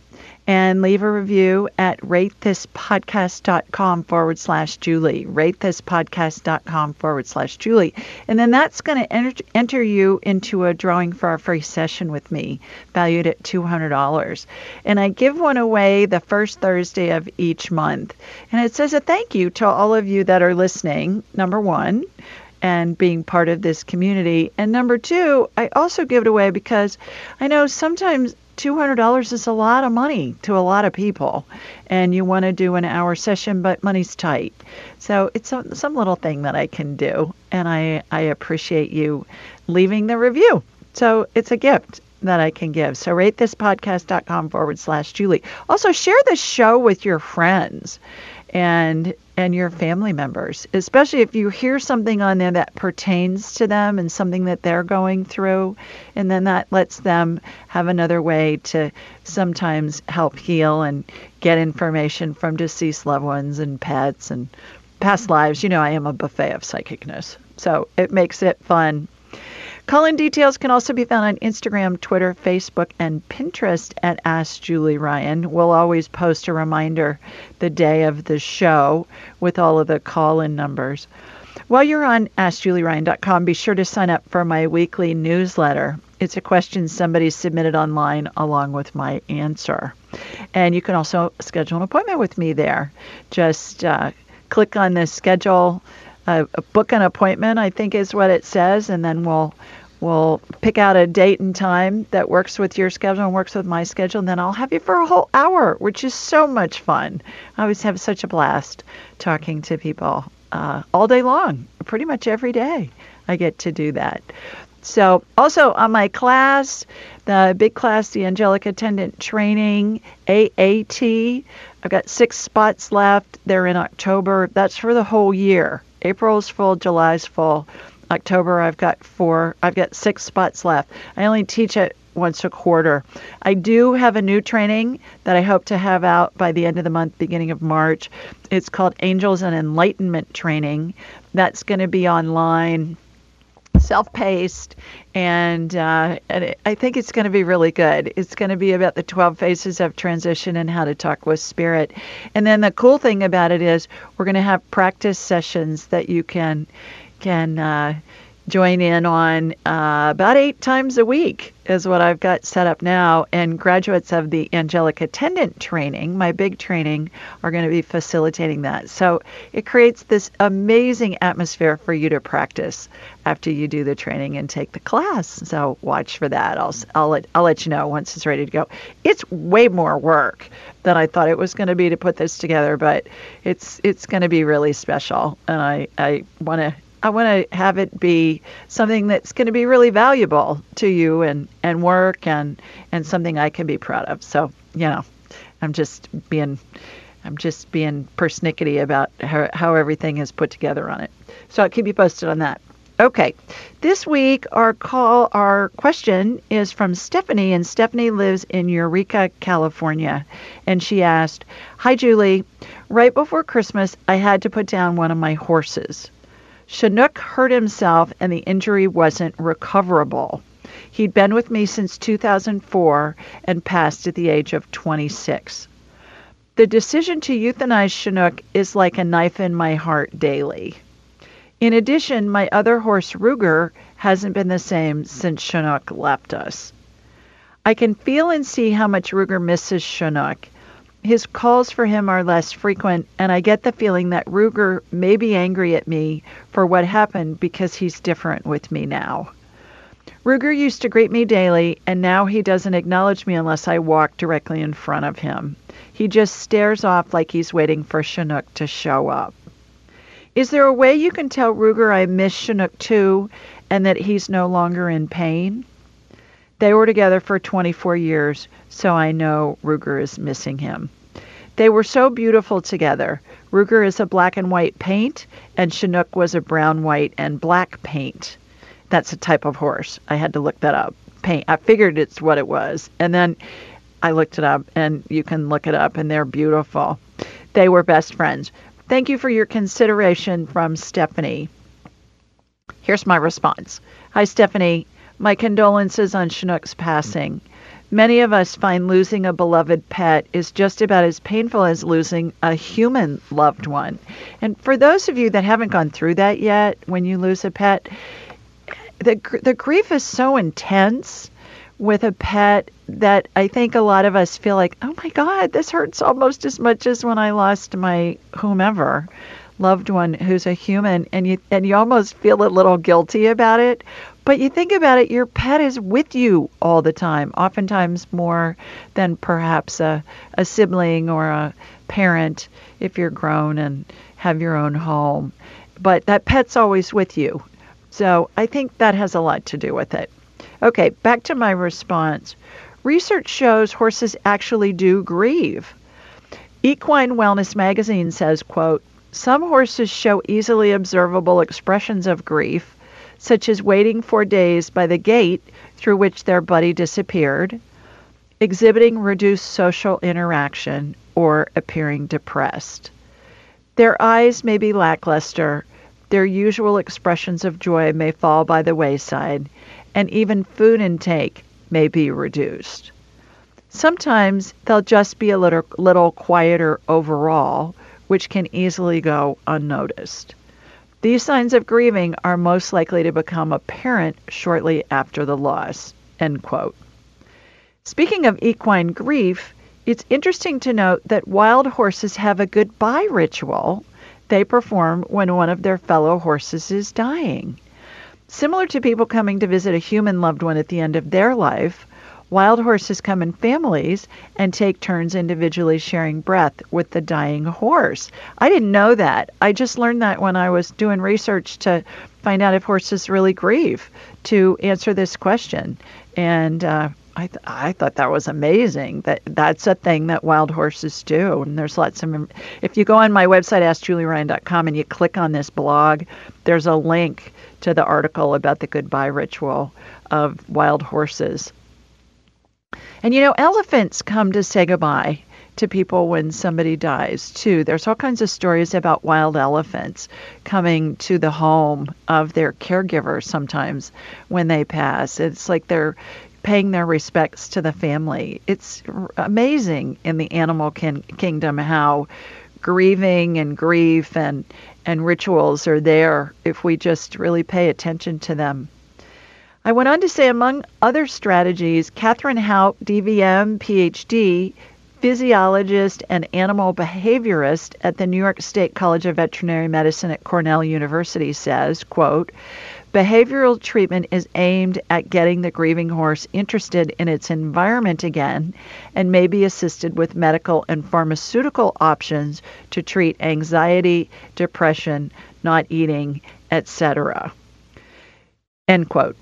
and leave a review at ratethispodcast.com forward slash Julie. Ratethispodcast.com forward slash Julie. And then that's going to enter, enter you into a drawing for a free session with me, valued at $200. And I give one away the first Thursday of each month. And it says a thank you to all of you that are listening, number one and being part of this community. And number two, I also give it away because I know sometimes $200 is a lot of money to a lot of people and you want to do an hour session but money's tight. So it's some, some little thing that i can do and I, I appreciate you leaving the review. So it's a gift that i can give. So ratethispodcast.com forward slash julie. Also share this show with your friends and and your family members, especially if you hear something on there that pertains to them and something that they're going through, and then that lets them have another way to sometimes help heal and get information from deceased loved ones and pets and past lives. You know, I am a buffet of psychicness, so it makes it fun Call-in details can also be found on Instagram, Twitter, Facebook, and Pinterest at Ask Julie Ryan. We'll always post a reminder the day of the show with all of the call-in numbers. While you're on AskJulieRyan.com, be sure to sign up for my weekly newsletter. It's a question somebody submitted online along with my answer. And you can also schedule an appointment with me there. Just uh, click on the schedule uh, book an appointment, I think is what it says, and then we'll we'll pick out a date and time that works with your schedule and works with my schedule, and then I'll have you for a whole hour, which is so much fun. I always have such a blast talking to people uh, all day long, pretty much every day. I get to do that. So, also on my class, the big class, the Angelic Attendant Training, AAT, I've got six spots left. They're in October. That's for the whole year. April's full, July's full. October, I've got four, I've got six spots left. I only teach it once a quarter. I do have a new training that I hope to have out by the end of the month, beginning of March. It's called Angels and Enlightenment Training. That's going to be online self-paced, and, uh, and I think it's going to be really good. It's going to be about the 12 phases of transition and how to talk with spirit. And then the cool thing about it is we're going to have practice sessions that you can can uh, join in on uh, about eight times a week is what I've got set up now. And graduates of the angelic attendant training, my big training, are going to be facilitating that. So it creates this amazing atmosphere for you to practice after you do the training and take the class. So watch for that. I'll I'll let I'll let you know once it's ready to go. It's way more work than I thought it was going to be to put this together, but it's it's going to be really special, and I I want to I want to have it be something that's going to be really valuable to you and, and work and, and something I can be proud of. So, you know, I'm just being I'm just being persnickety about how, how everything is put together on it. So I'll keep you posted on that. Okay. This week our call our question is from Stephanie and Stephanie lives in Eureka, California. And she asked, "Hi Julie, right before Christmas I had to put down one of my horses. Chinook hurt himself and the injury wasn't recoverable. He'd been with me since 2004 and passed at the age of 26. The decision to euthanize Chinook is like a knife in my heart daily. In addition, my other horse, Ruger, hasn't been the same since Chinook left us. I can feel and see how much Ruger misses Chinook his calls for him are less frequent, and I get the feeling that Ruger may be angry at me for what happened because he's different with me now. Ruger used to greet me daily, and now he doesn't acknowledge me unless I walk directly in front of him. He just stares off like he's waiting for Chinook to show up. Is there a way you can tell Ruger I miss Chinook too and that he's no longer in pain? They were together for 24 years, so I know Ruger is missing him. They were so beautiful together. Ruger is a black and white paint, and Chinook was a brown, white, and black paint. That's a type of horse. I had to look that up. Paint. I figured it's what it was. And then I looked it up, and you can look it up, and they're beautiful. They were best friends. Thank you for your consideration from Stephanie. Here's my response Hi, Stephanie. My condolences on Chinook's passing. Many of us find losing a beloved pet is just about as painful as losing a human loved one. And for those of you that haven't gone through that yet, when you lose a pet, the the grief is so intense with a pet that I think a lot of us feel like, oh my God, this hurts almost as much as when I lost my whomever loved one who's a human, and you and you almost feel a little guilty about it. But you think about it, your pet is with you all the time, oftentimes more than perhaps a, a sibling or a parent if you're grown and have your own home. But that pet's always with you. So I think that has a lot to do with it. Okay, back to my response. Research shows horses actually do grieve. Equine Wellness magazine says, quote, some horses show easily observable expressions of grief, such as waiting for days by the gate through which their buddy disappeared, exhibiting reduced social interaction, or appearing depressed. Their eyes may be lackluster, their usual expressions of joy may fall by the wayside, and even food intake may be reduced. Sometimes they'll just be a little, little quieter overall, which can easily go unnoticed. These signs of grieving are most likely to become apparent shortly after the loss. End quote. Speaking of equine grief, it's interesting to note that wild horses have a goodbye ritual they perform when one of their fellow horses is dying. Similar to people coming to visit a human loved one at the end of their life, Wild horses come in families and take turns individually sharing breath with the dying horse. I didn't know that. I just learned that when I was doing research to find out if horses really grieve to answer this question. And uh, I, th- I thought that was amazing that that's a thing that wild horses do. And there's lots of, if you go on my website, askjulieryan.com, and you click on this blog, there's a link to the article about the goodbye ritual of wild horses. And you know, elephants come to say goodbye to people when somebody dies too. There's all kinds of stories about wild elephants coming to the home of their caregiver sometimes when they pass. It's like they're paying their respects to the family. It's amazing in the animal kin- kingdom how grieving and grief and and rituals are there if we just really pay attention to them. I went on to say, among other strategies, Katherine Houpt, DVM, PhD, physiologist and animal behaviorist at the New York State College of Veterinary Medicine at Cornell University says, quote, Behavioral treatment is aimed at getting the grieving horse interested in its environment again and may be assisted with medical and pharmaceutical options to treat anxiety, depression, not eating, etc. End quote.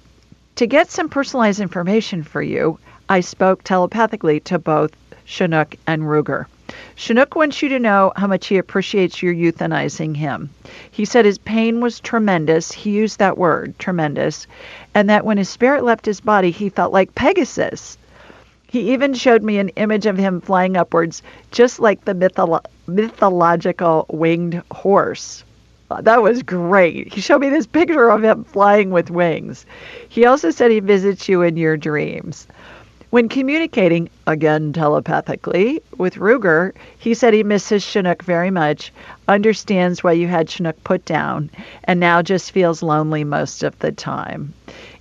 To get some personalized information for you, I spoke telepathically to both Chinook and Ruger. Chinook wants you to know how much he appreciates your euthanizing him. He said his pain was tremendous. He used that word, tremendous, and that when his spirit left his body, he felt like Pegasus. He even showed me an image of him flying upwards, just like the mytholo- mythological winged horse. That was great. He showed me this picture of him flying with wings. He also said he visits you in your dreams. When communicating, again telepathically, with Ruger, he said he misses Chinook very much, understands why you had Chinook put down, and now just feels lonely most of the time.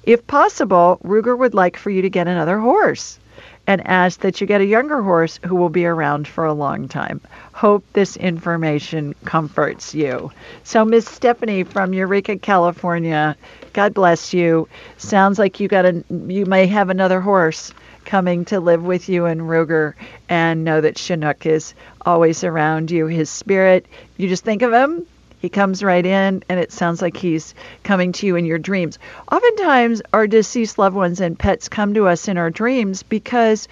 If possible, Ruger would like for you to get another horse and ask that you get a younger horse who will be around for a long time. Hope this information comforts you. So, Miss Stephanie from Eureka, California, God bless you. Sounds like you got a you may have another horse coming to live with you in Ruger and know that Chinook is always around you. His spirit, you just think of him he comes right in, and it sounds like he's coming to you in your dreams. Oftentimes, our deceased loved ones and pets come to us in our dreams because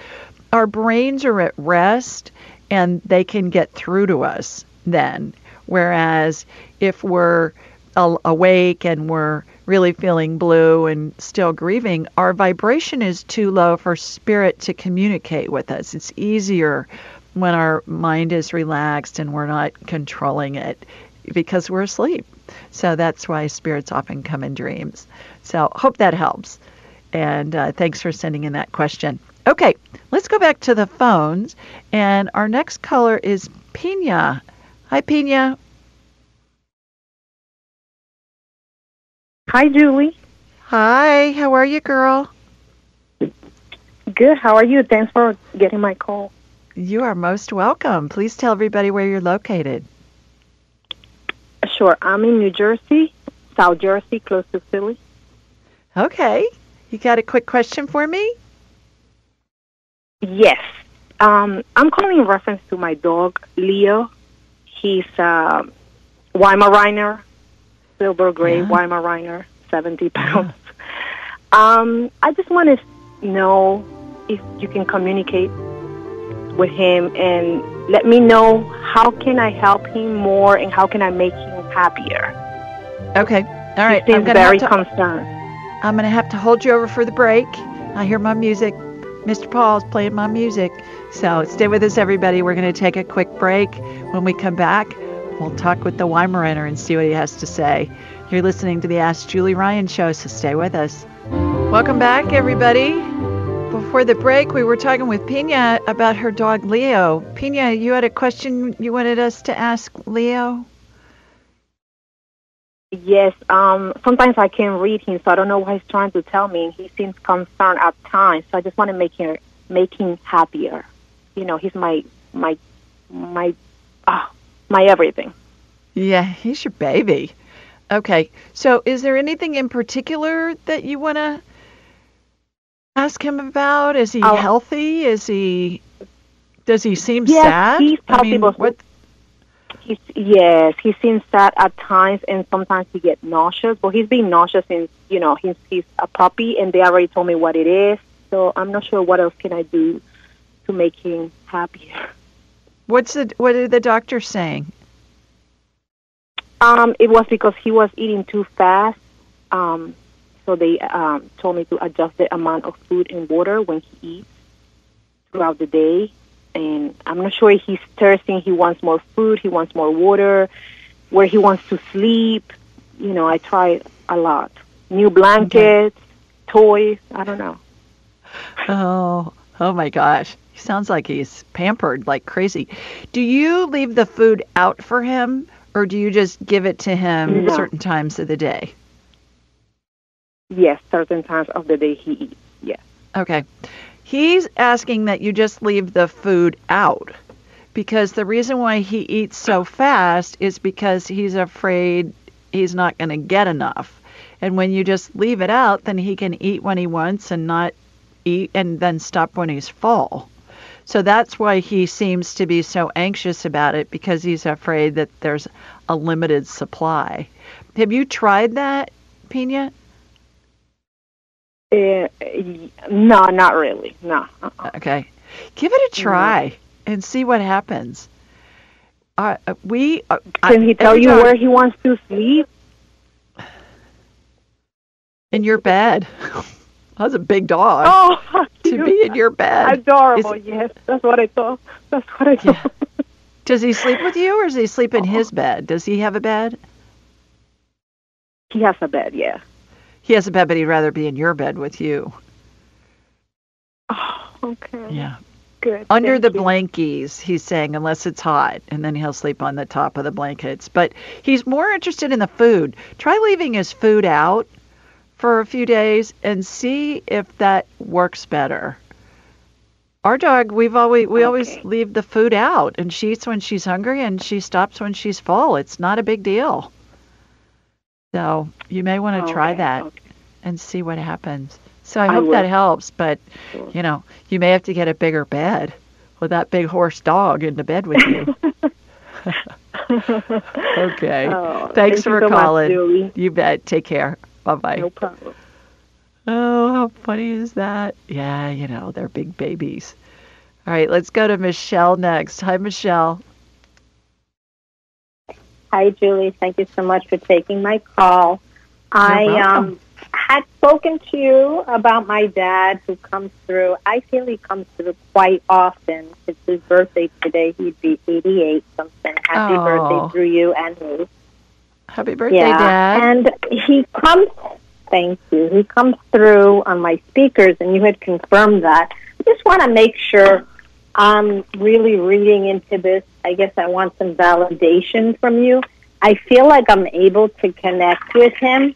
our brains are at rest and they can get through to us then. Whereas if we're awake and we're really feeling blue and still grieving, our vibration is too low for spirit to communicate with us. It's easier when our mind is relaxed and we're not controlling it because we're asleep. So that's why spirits often come in dreams. So hope that helps. And uh, thanks for sending in that question. Okay, Let's go back to the phones. And our next caller is Pina. Hi, Pina. Hi, Julie. Hi, how are you, girl? Good. How are you? Thanks for getting my call. You are most welcome. Please tell everybody where you're located. Sure. I'm in New Jersey, South Jersey, close to Philly. Okay. You got a quick question for me? Yes. Um, I'm calling in reference to my dog, Leo. He's a Weimaraner, silver gray Yeah. Weimaraner, 70 pounds. Um, I just want to know if you can communicate with him and let me know how can I help him more and how can I make him happier. Okay. All right. he I'm seems very have to, concerned. I'm gonna have to hold you over for the break. I hear my music. Mr. Paul's playing my music. So stay with us, everybody. We're gonna take a quick break. When we come back, we'll talk with the Weimaraner and see what he has to say. You're listening to the Ask Julie Ryan show, so stay with us. Welcome back, everybody. Before the break, we were talking with Pina about her dog Leo. Pina, you had a question you wanted us to ask Leo? Yes, um, sometimes I can't read him, so I don't know what he's trying to tell me. He seems concerned at times, so I just want to make him make him happier. You know, he's my my my ah my everything. Yeah, he's your baby. Okay, so is there anything in particular that you want to ask him about? Is he Oh. healthy? Is he? Does he seem Yes, sad? he's I mean, what? He's yes, he seems sad at times, and sometimes he gets nauseous. But he's been nauseous since you know he's he's a puppy, and they already told me what it is. So I'm not sure what else can I do to make him happier. What's the? What are the doctors saying? Um, it was because he was eating too fast. Um, so they um, told me to adjust the amount of food and water when he eats throughout the day. And I'm not sure if he's thirsty. He wants more food. He wants more water. Where he wants to sleep. You know, I try a lot. New blankets, toys. I don't know. Oh, oh my gosh. He sounds like he's pampered like crazy. Do you leave the food out for him or do you just give it to him No. certain times of the day? Yes, certain times of the day he eats. Yes. Okay. He's asking that you just leave the food out because the reason why he eats so fast is because he's afraid he's not going to get enough. And when you just leave it out, then he can eat when he wants and not eat and then stop when he's full. So that's why he seems to be so anxious about it because he's afraid that there's a limited supply. Have you tried that, Pina? Uh, no, not really. No. Uh-uh. Okay. Give it a try and see what happens. Uh, uh, we uh, Can he tell you time- where he wants to sleep? in your bed? That's a big dog Oh, to be in your bed. Adorable, Is- yes. That's what I thought. That's what I Yeah. thought. Does he sleep with you or does he sleep in his bed? Does he have a bed? He has a bed, yeah. He has a bed, but he'd rather be in your bed with you. Oh, okay. Yeah. Good. Under Thank the you. blankies, he's saying, unless it's hot, and then he'll sleep on the top of the blankets. But he's more interested in the food. Try leaving his food out for a few days and see if that works better. Our dog, we've always we always leave the food out, and she eats when she's hungry, and she stops when she's full. It's not a big deal. So you may want to oh, try that okay. and see what happens. So I I hope that helps, but Sure. you know, you may have to get a bigger bed with that big horse dog in the bed with you. okay. Oh, Thanks thank for so calling. Julie. you bet. Take care. Bye bye. No problem. Oh, how funny is that? Yeah, you know, they're big babies. All right, let's go to Michelle next. Hi, Michelle. Hi, Julie. Thank you so much for taking my call. I um, had spoken to you about my dad who comes through. I feel he comes through quite often. It's his birthday today. He'd be 88 something. Happy Oh. birthday through you and me. Happy birthday, yeah. Dad. And he comes, thank you. He comes through on my speakers, and you had confirmed that. I just want to make sure I'm really reading into this. I guess I want some validation from you. I feel like I'm able to connect with him.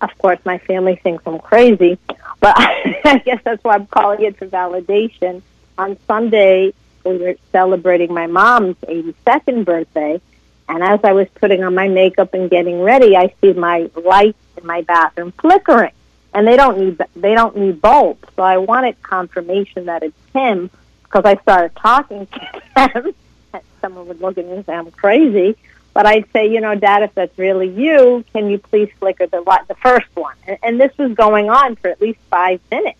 Of course, my family thinks I'm crazy, but I guess that's why I'm calling it for validation. On Sunday, we were celebrating my mom's 82nd birthday, and as I was putting on my makeup and getting ready, I see my lights in my bathroom flickering, and they don't need they don't need bulbs. So I wanted confirmation that it's him because I started talking to them. Someone would look at me and say I'm crazy, but I'd say, you know, Dad, if that's really you, can you please flicker the the first one? And, and this was going on for at least five minutes.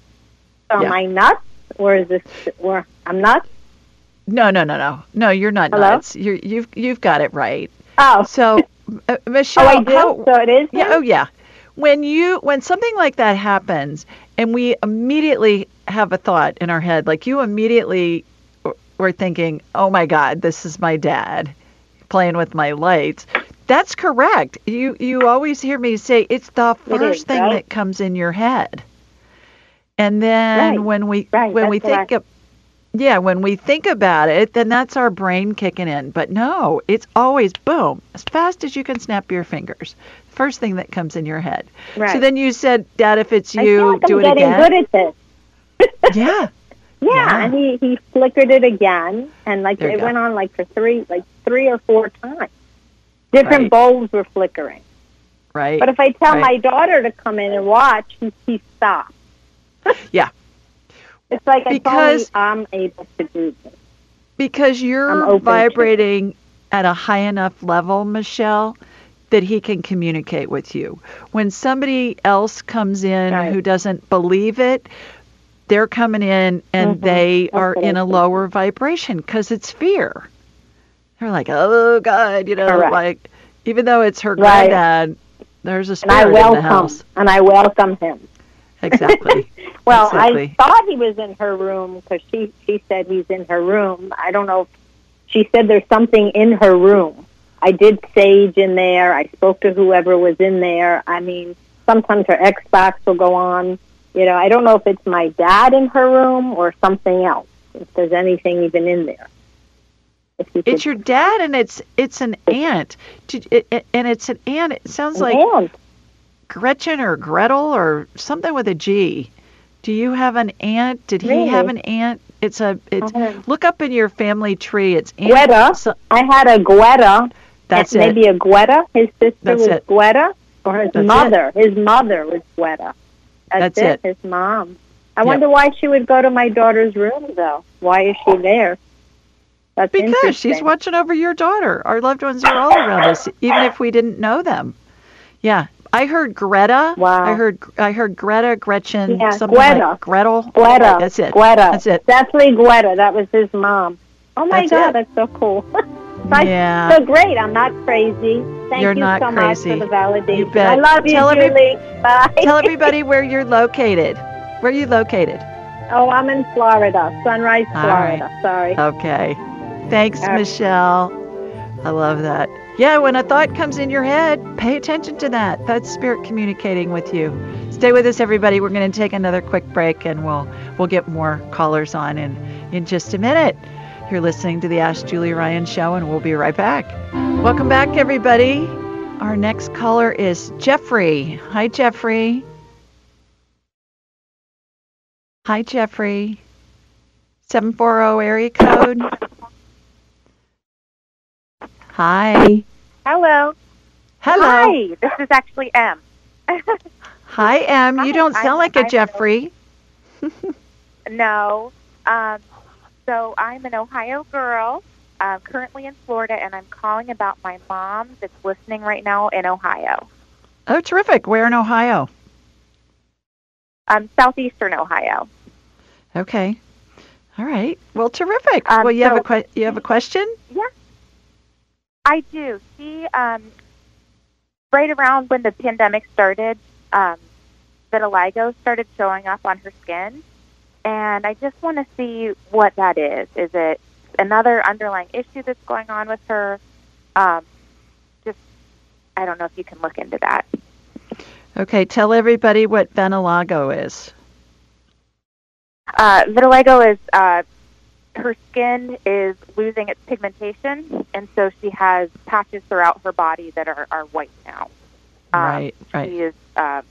So Yeah. am I nuts, or is this? Or I'm nuts? No, no, no, no. No, you're not Hello? nuts. You're, you've you've got it right. Oh, So, uh, Michelle, oh, I do. how- so it is. yeah, oh yeah. When you when something like that happens, and we immediately have a thought in our head, like you immediately were thinking, "Oh my God, this is my dad playing with my lights." That's correct. You you always hear me say it's the first is, thing right? that comes in your head. And then Right, when we right, when that's we think of yeah, when we think about it, then that's our brain kicking in. But no, it's always boom, as fast as you can snap your fingers. First thing that comes in your head. Right. So then you said, Dad, if it's I feel you, like do I'm it getting again. good at this. yeah. Yeah, and he he flickered it again, and like There it went on like for three, like three or four times. Different Right. bulbs were flickering. Right. But if I tell Right. my daughter to come in and watch, he, stops. Yeah. It's like Because- only I'm able to do this. because you're open to it. vibrating at a high enough level, Michelle, that he can communicate with you. When somebody else comes in Right. who doesn't believe it, they're coming in and Mhm. they are in a lower vibration because it's fear. They're like, oh God, you know, Correct. like even though it's her Right. granddad, there's a And spirit I in the house. and I welcome him. Exactly. Well, Exactly. I thought he was in her room because she she said he's in her room. I don't know. If, she said there's something in her room. I did sage in there. I spoke to whoever was in there. I mean, sometimes her Xbox will go on. You know, I don't know if it's my dad in her room or something else. If there's anything even in there. If you It's could- your dad, and it's it's an aunt, it, it, and it's an aunt. It sounds like aunt. Gretchen or Gretel or something with a G. Do you have an aunt? Did he have an aunt? It's a it's Uh-huh. look up in your family tree. It's aunt. Gwetta. so- I had a Guetta. That's it. maybe a Guetta. His sister That's was it. Gwetta, or his That's mother. His mother was Gwetta. That's, That's it. His mom. I Yep. wonder why she would go to my daughter's room, though. Why is she there? That's because she's watching over your daughter. Our loved ones are all around us, even if we didn't know them. Yeah, I heard Greta. Wow. I heard I heard Greta, Gretchen, Yeah, something Gwetta. like Gretel. Gwetta. That's it. Gwetta. That's it. Definitely Gwetta. That was his mom. Oh my That's God, it. that's so cool. Yeah. so great. I'm not crazy. Thank You're you not so crazy. much for the validation. You bet. I love you, Tell every- Julie. Bye. Tell everybody where you're located. Where are you located? Oh, I'm in Florida, Sunrise, Florida. Sorry. Okay. Thanks, right. Michelle. I love that. Yeah, when a thought comes in your head, pay attention to that. That's spirit communicating with you. Stay with us, everybody. We're going to take another quick break, and we'll we'll get more callers on in in just a minute. You're listening to the Ask Julie Ryan Show, and we'll be right back. Welcome back, everybody. Our next caller is Jeffrey. Hi, Jeffrey. Hi, Jeffrey. 740 area code. Hi. Hello. Hello. Hi. This is actually M. Hi, Em. You don't sound like a Jeffrey. No. Um, so I'm an Ohio girl, uh, currently in Florida, and I'm calling about my mom that's listening right now in Ohio, Oh, terrific. Where in Ohio? um, southeastern Ohio. Okay. All right. Well, terrific. Um, well, you have a so- que- you have a question? Yeah, I do. She, um, right around when the pandemic started, um, vitiligo started showing up on her skin, and I just want to see what that is. Is it another underlying issue that's going on with her? Um, just, I don't know if you can look into that. Okay. Tell everybody what Venilago is. Uh, vitiligo is uh, her skin is losing its pigmentation, and so she has patches throughout her body that are, are white now. Um, right, right. She is, uh,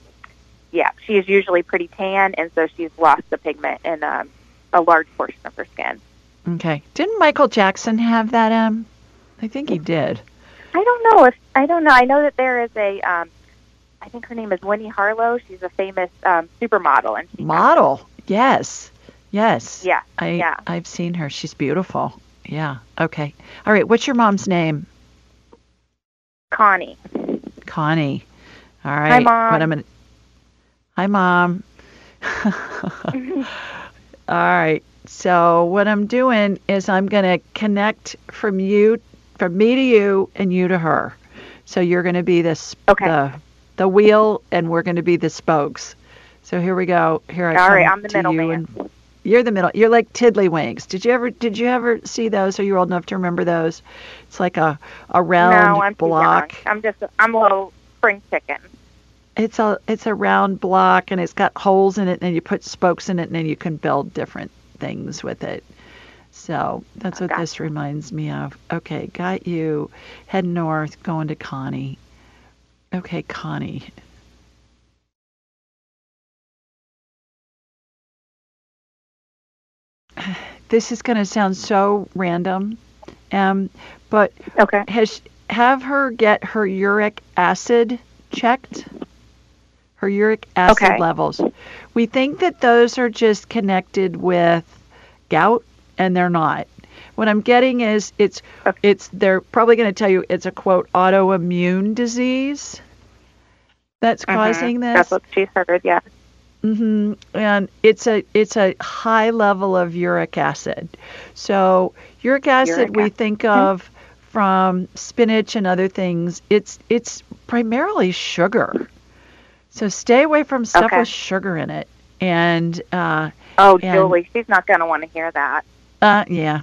yeah, she is usually pretty tan, and so she's lost the pigment in um, a large portion of her skin. Okay. Didn't Michael Jackson have that? Um, I think he did. I don't know if I don't know. I know that there is a. Um, I think her name is Winnie Harlow. She's a famous um, supermodel, and she Model. Yes. Yes. Yeah. I yeah. I've seen her. She's beautiful. Yeah. Okay. All right. What's your mom's name? Connie. Connie. All right. Mom. What I'm gonna. Hi, mom. All right. So what I'm doing is I'm gonna connect from you, from me to you, and you to her. So you're gonna be this Okay. the the wheel, and we're gonna be the spokes. So here we go. Here I All come right, I'm the to you middleman. and you're the middle. You're like tiddlywinks. Did you ever did you ever see those? Are you old enough to remember those? It's like a a round no, I'm block. I'm just I'm a little spring chicken. It's a it's a round block and it's got holes in it and you put spokes in it and then you can build different things with it. So that's what this reminds me of. Okay, got you. Head north, going to Connie. Okay, Connie. This is going to sound so random, um, but okay. has have her get her uric acid checked. Her uric acid Okay. levels. We think that those are just connected with gout, and they're not. What I'm getting is it's it's they're probably going to tell you it's a quote autoimmune disease that's Mhm. causing this. That's what she heard. Yeah. hmm And it's a it's a high level of uric acid. So uric acid Uric we acid. think of from spinach and other things. It's it's primarily sugar. So stay away from stuff Okay. with sugar in it. And uh, Oh, and- Julie, she's not going to want to hear that. uh, yeah,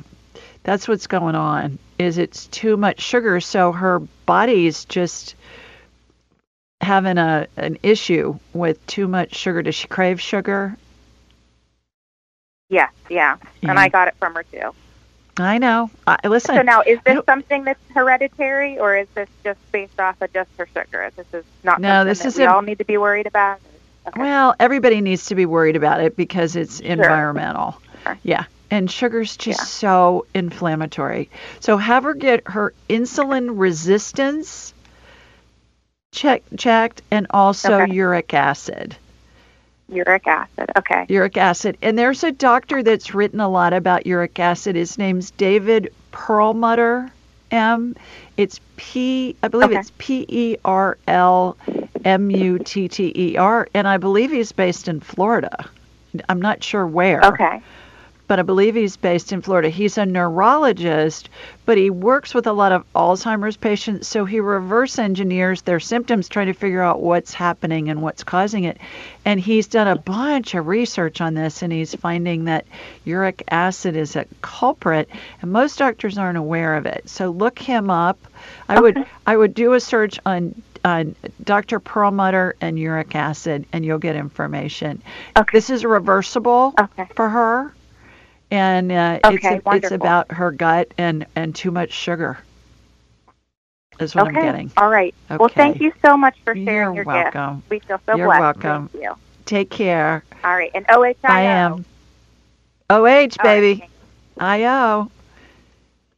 that's what's going on. Is it's too much sugar, so her body's just having a an issue with too much sugar. Does she crave sugar? Yes, yeah. Yeah. And I got it from her too. I know. I, listen. So now, is this something that's hereditary, or is this just based off of just her sugar? This is not No, this that is we all need to be worried about. Well, everybody needs to be worried about it because it's environmental. Sure. Yeah. And sugar's just so inflammatory. So have her get her insulin resistance check, checked and also Okay. uric acid. Uric acid. Okay. Uric acid. And there's a doctor that's written a lot about uric acid. His name's David Perlmutter. M. It's P. I believe Okay. it's P E R L M U T T E R, and I believe he's based in Florida. I'm not sure where. Okay. But I believe he's based in Florida. He's a neurologist, but he works with a lot of Alzheimer's patients, so he reverse engineers their symptoms, trying to figure out what's happening and what's causing it. And he's done a bunch of research on this, and he's finding that uric acid is a culprit, and most doctors aren't aware of it. So look him up. I would I would do a search on on Dr. Perlmutter and uric acid, and you'll get information. Okay. This is reversible okay. for her, and uh, it's Okay, it's wonderful. about her gut and and too much sugar. Is what okay. I'm getting. All right. Well, thank you so much for sharing You're your welcome. gift. We feel so You're blessed. welcome. Thank you. Take care. All right. And OHIO. I am. OH, baby. IO.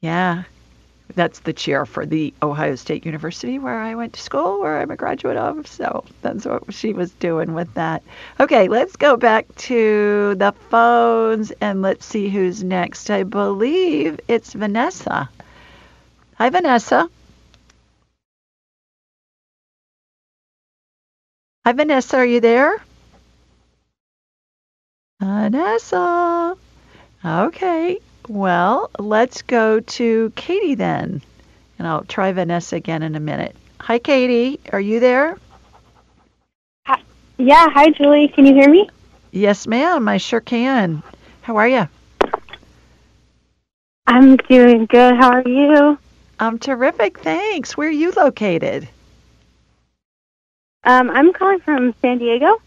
Yeah. That's the chair for the Ohio State University where I went to school, where I'm a graduate of. So that's what she was doing with that. Okay, let's go back to the phones and let's see who's next. I believe it's Vanessa. Hi, Vanessa. Hi, Vanessa. Are you there? Vanessa. Okay. Well, let's go to Katie then. And I'll try Vanessa again in a minute. Hi, Katie. Are you there? Yeah, hi Julie. Can you hear me? Yes, ma'am. I sure can. How are you? I'm doing good. How are you? I'm terrific. Thanks. Where are you located? Um, I'm calling from San Diego.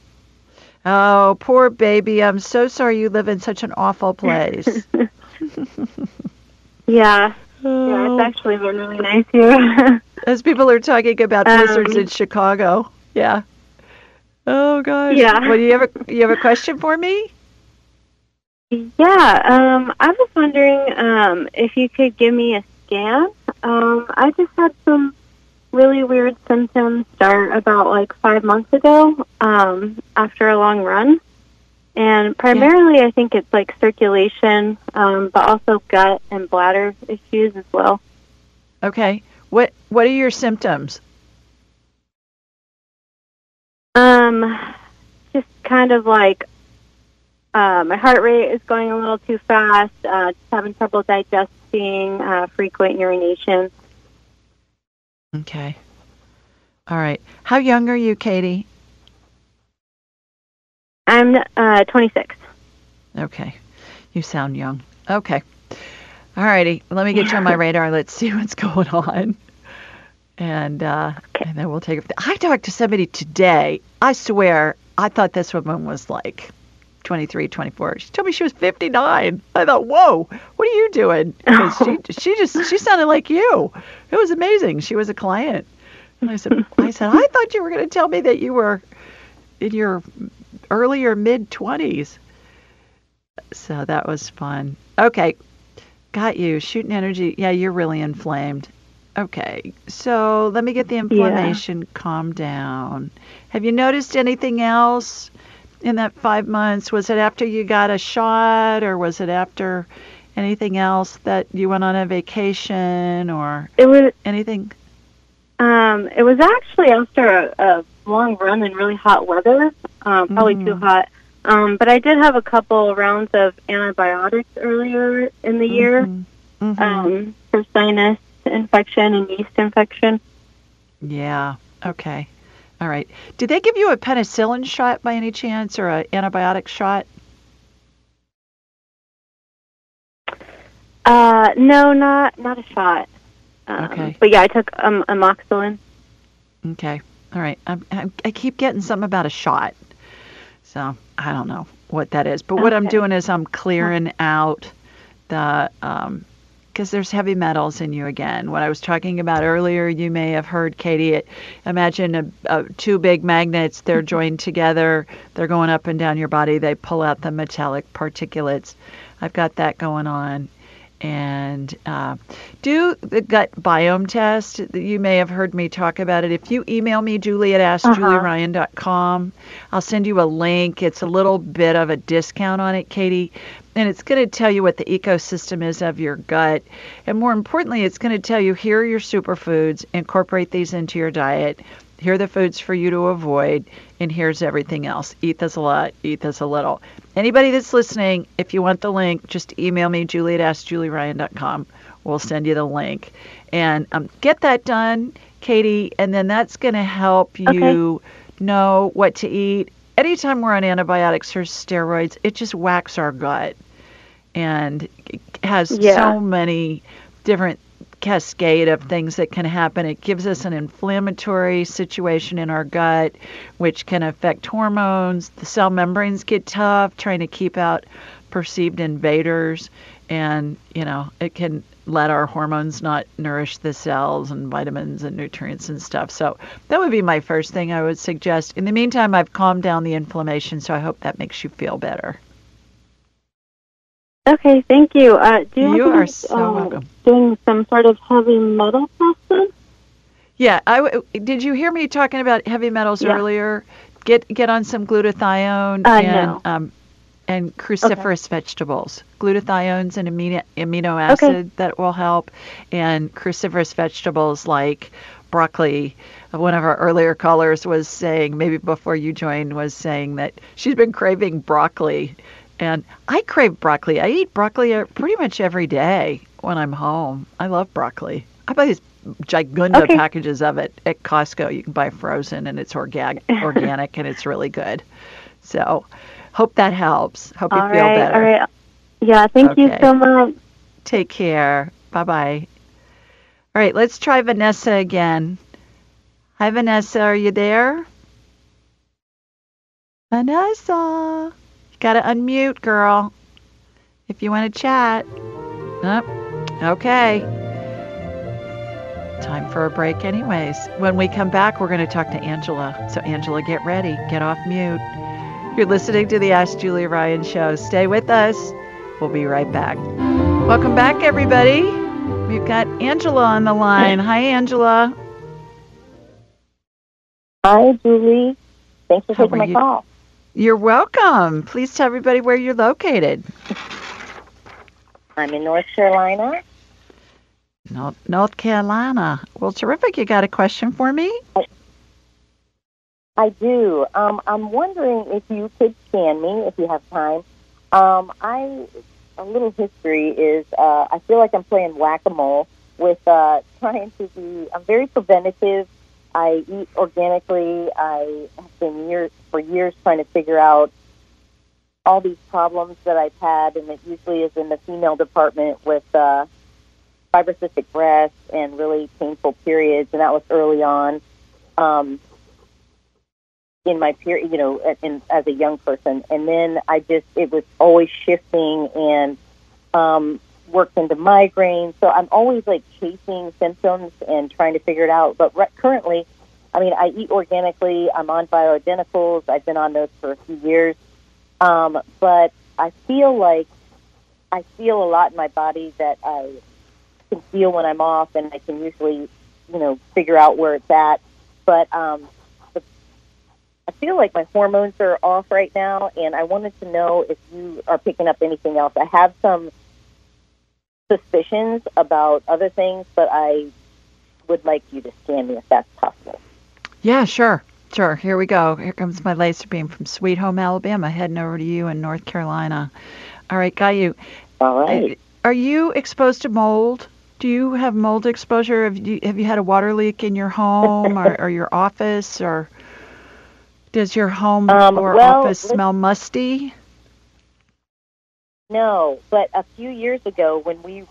Oh, poor baby. I'm so sorry you live in such an awful place. Yeah. Yeah, Oh. it's actually been really nice here. As people are talking about Um, blizzards in Chicago. Yeah. Oh gosh. Yeah. Well, you have a you have a question for me? yeah, um, I was wondering um, if you could give me a scan. Um, I just had some really weird symptoms start about like five months ago um, after a long run. And primarily, I think it's like circulation, um, but also gut and bladder issues as well. Okay. What what are your symptoms? Um, just kind of like uh, my heart rate is going a little too fast. Uh, just having trouble digesting. Uh, frequent urination. Okay. All right. How young are you, Katie? I'm uh, 26. Okay. You sound young. Okay. All righty. Let me get you on my radar. Let's see what's going on. And uh, and then we'll take it. I talked to somebody today. I swear, I thought this woman was like 23, 24. She told me she was 59. I thought, whoa, what are you doing? 'Cause she she just she sounded like you. It was amazing. She was a client. And I said, I said, I thought you were going to tell me that you were in your early or mid 20s. So that was fun. Okay. Got you. Shooting energy. Yeah, you're really inflamed. Okay. So let me get the inflammation calmed down. Have you noticed anything else in that five months? Was it after you got a shot or was it after anything else that you went on a vacation or It was anything? um, it was actually after a, a long run in really hot weather. Um, probably too Mhm. hot. Um, but I did have a couple rounds of antibiotics earlier in the year Mhm. um, for sinus infection and yeast infection. Yeah. Okay. All right. Did they give you a penicillin shot by any chance or an antibiotic shot? Uh, no, not not a shot. Um, Okay. But yeah, I took um, amoxicillin. Okay. All right. I'm, I'm, I keep getting something about a shot. So I don't know what that is. But what I'm doing is I'm clearing out the, um, because there's heavy metals in you again. What I was talking about earlier, you may have heard, Katie. It, imagine a, a, two big magnets. They're joined together. They're going up and down your body. They pull out the metallic particulates. I've got that going on. And uh, do the gut biome test. You may have heard me talk about it. If you email me, Julie at AskJulieRyan.com, I'll send you a link. It's a little bit of a discount on it, Katie. And it's going to tell you what the ecosystem is of your gut. And more importantly, it's going to tell you here are your superfoods, incorporate these into your diet. Here are the foods for you to avoid, and here's everything else. Eat this a lot, eat this a little. Anybody that's listening, if you want the link, just email me, julie at askjulieryan.com. We'll send you the link. And um, get that done, Katie, and then that's going to help you know what to eat. Anytime we're on antibiotics or steroids, it just whacks our gut and has Yeah. so many different cascade of things that can happen. It gives us an inflammatory situation in our gut, which can affect hormones. The cell membranes get tough, trying to keep out perceived invaders, and you know it can let our hormones not nourish the cells and vitamins and nutrients and stuff. So that would be my first thing I would suggest. In the meantime, I've calmed down the inflammation, so I hope that makes you feel better. Okay, thank you. Uh, do you, You are so um, welcome. Doing some sort of heavy metal testing? Yeah, I w- did you hear me talking about heavy metals Yeah. earlier? Get get on some glutathione Uh, and no. um, and cruciferous vegetables. Glutathione's an amino amino acid that will help, and cruciferous vegetables like broccoli. One of our earlier callers was saying, maybe before you joined, was saying that she's been craving broccoli, and I crave broccoli. I eat broccoli uh, pretty much every day when I'm home. I love broccoli. I buy these gigunda Okay. packages of it at Costco. You can buy frozen, and it's organic, organic, and it's really good. So, hope that helps. Hope you feel right, better. all right. Yeah, thank you so much. Take care. Bye bye. All right, let's try Vanessa again. Hi, Vanessa. Are you there? Vanessa. You got to unmute, girl, if you want to chat. Nope. Okay. Time for a break, anyways. When we come back, we're going to talk to Angela. So, Angela, get ready. Get off mute. You're listening to the Ask Julie Ryan Show. Stay with us. We'll be right back. Welcome back, everybody. We've got Angela on the line. Hi, Angela. Hi, Julie. Thanks for How taking my you? call. You're welcome. Please tell everybody where you're located. I'm in North Carolina. North, North Carolina. Well, terrific. You got a question for me? I do. Um, I'm wondering if you could scan me if you have time. Um, I a little history is uh, I feel like I'm playing whack a mole with uh, trying to be. I'm very preventative. I eat organically. I have been years for years trying to figure out all these problems that I've had, and it usually is in the female department with uh, fibrocystic breasts and really painful periods, and that was early on. Um, in my period, you know, in, as a young person, and then I just it was always shifting and um, worked into migraines. So I'm always like chasing symptoms and trying to figure it out. But re- currently, I mean, I eat organically. I'm on bioidenticals. I've been on those for a few years, um, but I feel like I feel a lot in my body that I can feel when I'm off, and I can usually, you know, figure out where it's at. But um, I feel like my hormones are off right now, and I wanted to know if you are picking up anything else. I have some suspicions about other things, but I would like you to scan me if that's possible. Yeah, sure. Sure. Here we go. Here comes my laser beam from Sweet Home, Alabama, heading over to you in North Carolina. All right, got you. All right. Are you exposed to mold? Do you have mold exposure? Have you, have you had a water leak in your home or, or your office, or does your home Um, or well, office smell musty? No, but a few years ago when we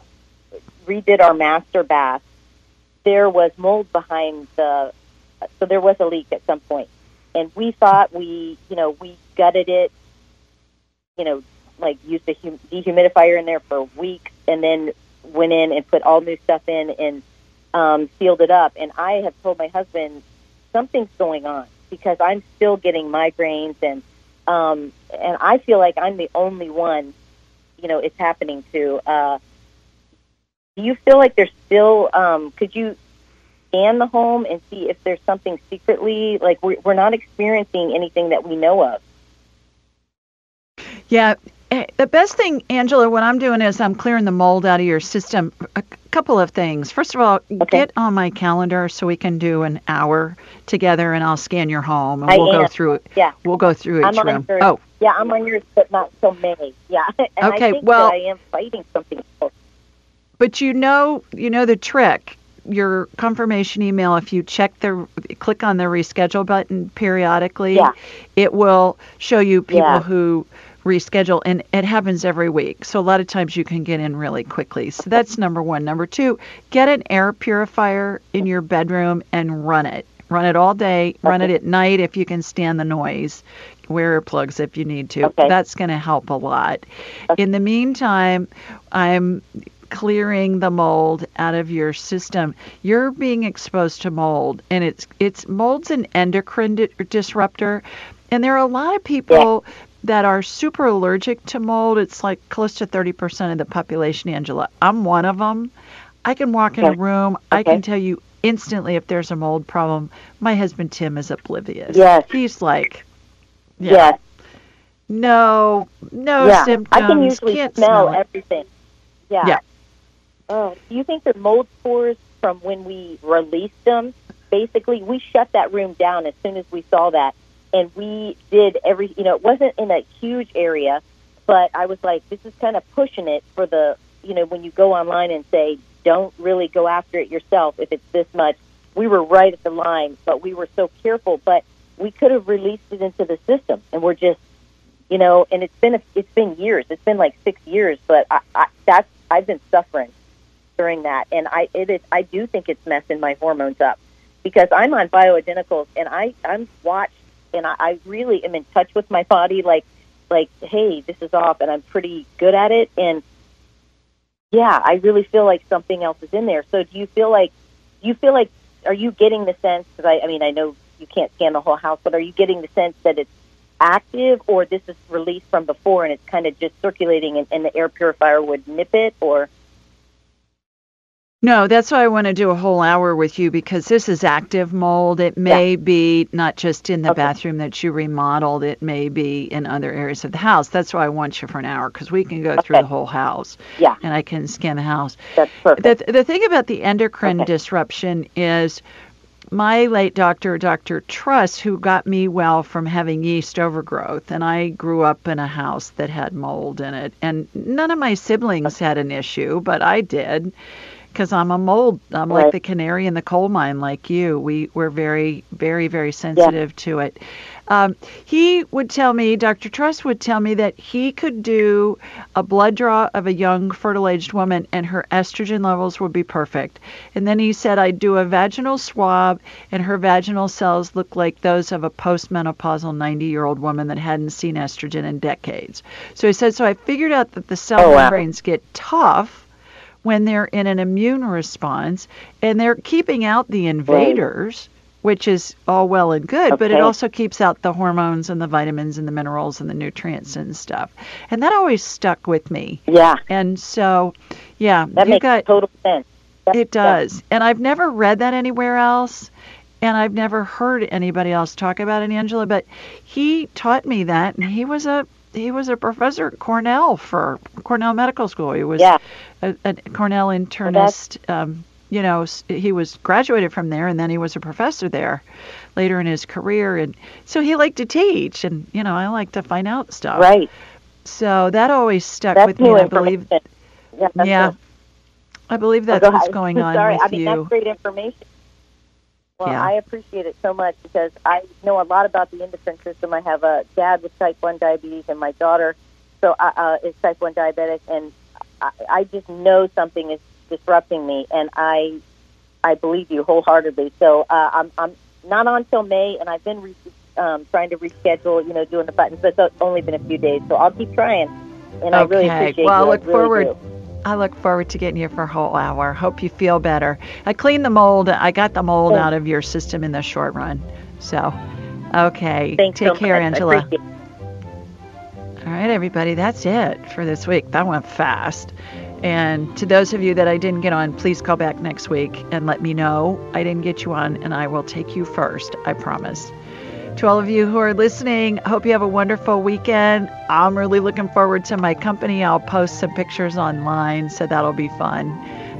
redid our master bath, there was mold behind the, so there was a leak at some point, and we thought we, you know, we gutted it, you know, like used a hum- dehumidifier in there for a week, and then went in and put all new stuff in and um, sealed it up. And I have told my husband something's going on because I'm still getting migraines and um, and I feel like I'm the only one you know it's happening to. Uh, do you feel like there's still? Um, could you scan the home and see if there's something secretly like we're, we're not experiencing anything that we know of? Yeah. Eh, The best thing, Angela, what I'm doing is I'm clearing the mold out of your system. A couple of things. First of all, get on my calendar so we can do an hour together, and I'll scan your home, and I we'll go through it. Yeah. We'll go through each I'm room. yours. Oh, yeah, I'm on yours, but not so many. Yeah, and Okay, I think well- that I am fighting something. else. but you know, you know the trick. Your confirmation email, if you check the, click on the reschedule button periodically, Yeah. it will show you people Yeah. who reschedule, and it happens every week. So a lot of times you can get in really quickly. So that's number one. Number two, get an air purifier in your bedroom and run it. Run it all day. Run it at night if you can stand the noise. Wear earplugs if you need to. Okay. That's going to help a lot. In the meantime, I'm clearing the mold out of your system. You're being exposed to mold, and it's it's mold's an endocrine di- disruptor, and there are a lot of people that are super allergic to mold. It's like close to 30% of the population, Angela. I'm one of them. I can walk in a Okay. room. I can tell you instantly if there's a mold problem. My husband Tim is oblivious. Yes. He's like, yeah, Yes. no, no yeah, symptoms. I can usually Can't smell, smell everything. Yeah. Yeah. Oh, do you think they're mold spores from when we released them? Basically, we shut that room down as soon as we saw that, and we did every. You know, it wasn't in a huge area, but I was like, this is kind of pushing it for the. You know, when you go online and say, don't really go after it yourself if it's this much. We were right at the line, but we were so careful. But we could have released it into the system, and we're just you know, and it's been a, it's been years. It's been like six years, but I, I that's I've been suffering during that, and I it is I do think it's messing my hormones up because I'm on bioidenticals and I I'm watched and I, I really am in touch with my body. Like, like, hey, this is off, and I'm pretty good at it. And yeah, I really feel like something else is in there. So, do you feel like, you feel like, are you getting the sense? Because I, I mean, I know you can't scan the whole house, but are you getting the sense that it's active, or this is released from before and it's kind of just circulating, and, and the air purifier would nip it, or? No, that's why I want to do a whole hour with you because this is active mold. It may yeah. be not just in the okay. bathroom that you remodeled, it may be in other areas of the house. That's why I want you for an hour because we can go okay. through the whole house. Yeah. And I can scan the house. That's perfect. The, the thing about the endocrine okay. disruption is my late doctor, Dr. Truss, who got me well from having yeast overgrowth, and I grew up in a house that had mold in it. And none of my siblings had an issue, but I did because I'm a mold. I'm right. like the canary in the coal mine, like you. We we're very, very, very sensitive yeah. to it. Um, he would tell me, Dr. Truss would tell me that he could do a blood draw of a young fertile aged woman and her estrogen levels would be perfect. And then he said, I'd do a vaginal swab and her vaginal cells look like those of a postmenopausal 90 year old woman that hadn't seen estrogen in decades. So he said, So I figured out that the cell oh, membranes wow. get tough when they're in an immune response and they're keeping out the invaders, right. which is all well and good, okay. but it also keeps out the hormones and the vitamins and the minerals and the nutrients and stuff. And that always stuck with me. Yeah. And so, yeah, that you makes got, total sense. It does. And I've never read that anywhere else. And I've never heard anybody else talk about it, Angela, but he taught me that, and he was a he was a professor at Cornell for Cornell Medical School. He was yeah. a, a Cornell internist. Um, you know, he was graduated from there, and then he was a professor there later in his career. And so he liked to teach, and you know, I like to find out stuff. Right. So that always stuck that's with me. I believe. Yeah. yeah I believe that's oh, what's going on Sorry, with I mean, you. That's great information. Well, yeah. I appreciate it so much because I know a lot about the endocrine system. I have a dad with type 1 diabetes and my daughter so uh, uh, is type 1 diabetic, and I, I just know something is disrupting me, and I I believe you wholeheartedly. So uh, I'm, I'm not on till May, and I've been re- um, trying to reschedule, you know, doing the buttons, but it's only been a few days, so I'll keep trying. And okay. I really appreciate well, you. I look really forward. Do. I look forward to getting you for a whole hour. Hope you feel better. I cleaned the mold. I got the mold Thanks. out of your system in the short run. So, okay. Thanks Take so care, much. Angela. All right, everybody. That's it for this week. That went fast. And to those of you that I didn't get on, please call back next week and let me know I didn't get you on, and I will take you first. I promise. To all of you who are listening, I hope you have a wonderful weekend. I'm really looking forward to my company. I'll post some pictures online, so that'll be fun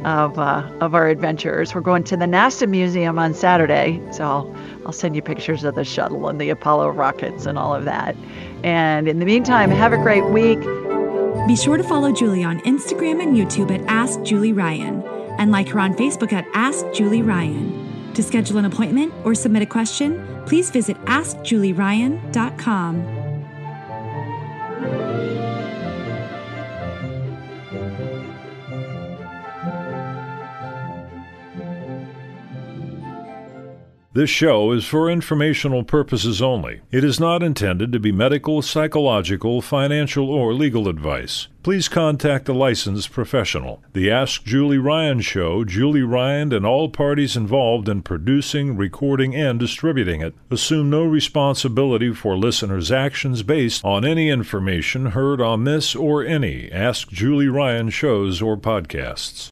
of uh, of our adventures. We're going to the NASA Museum on Saturday, so I'll I'll send you pictures of the shuttle and the Apollo rockets and all of that. And in the meantime, have a great week. Be sure to follow Julie on Instagram and YouTube at Ask Julie Ryan, and like her on Facebook at Ask Julie Ryan. To schedule an appointment or submit a question please visit AskJulieRyan.com. This show is for informational purposes only. It is not intended to be medical, psychological, financial, or legal advice. Please contact a licensed professional. The Ask Julie Ryan Show, Julie Ryan and all parties involved in producing, recording, and distributing it assume no responsibility for listeners' actions based on any information heard on this or any Ask Julie Ryan shows or podcasts.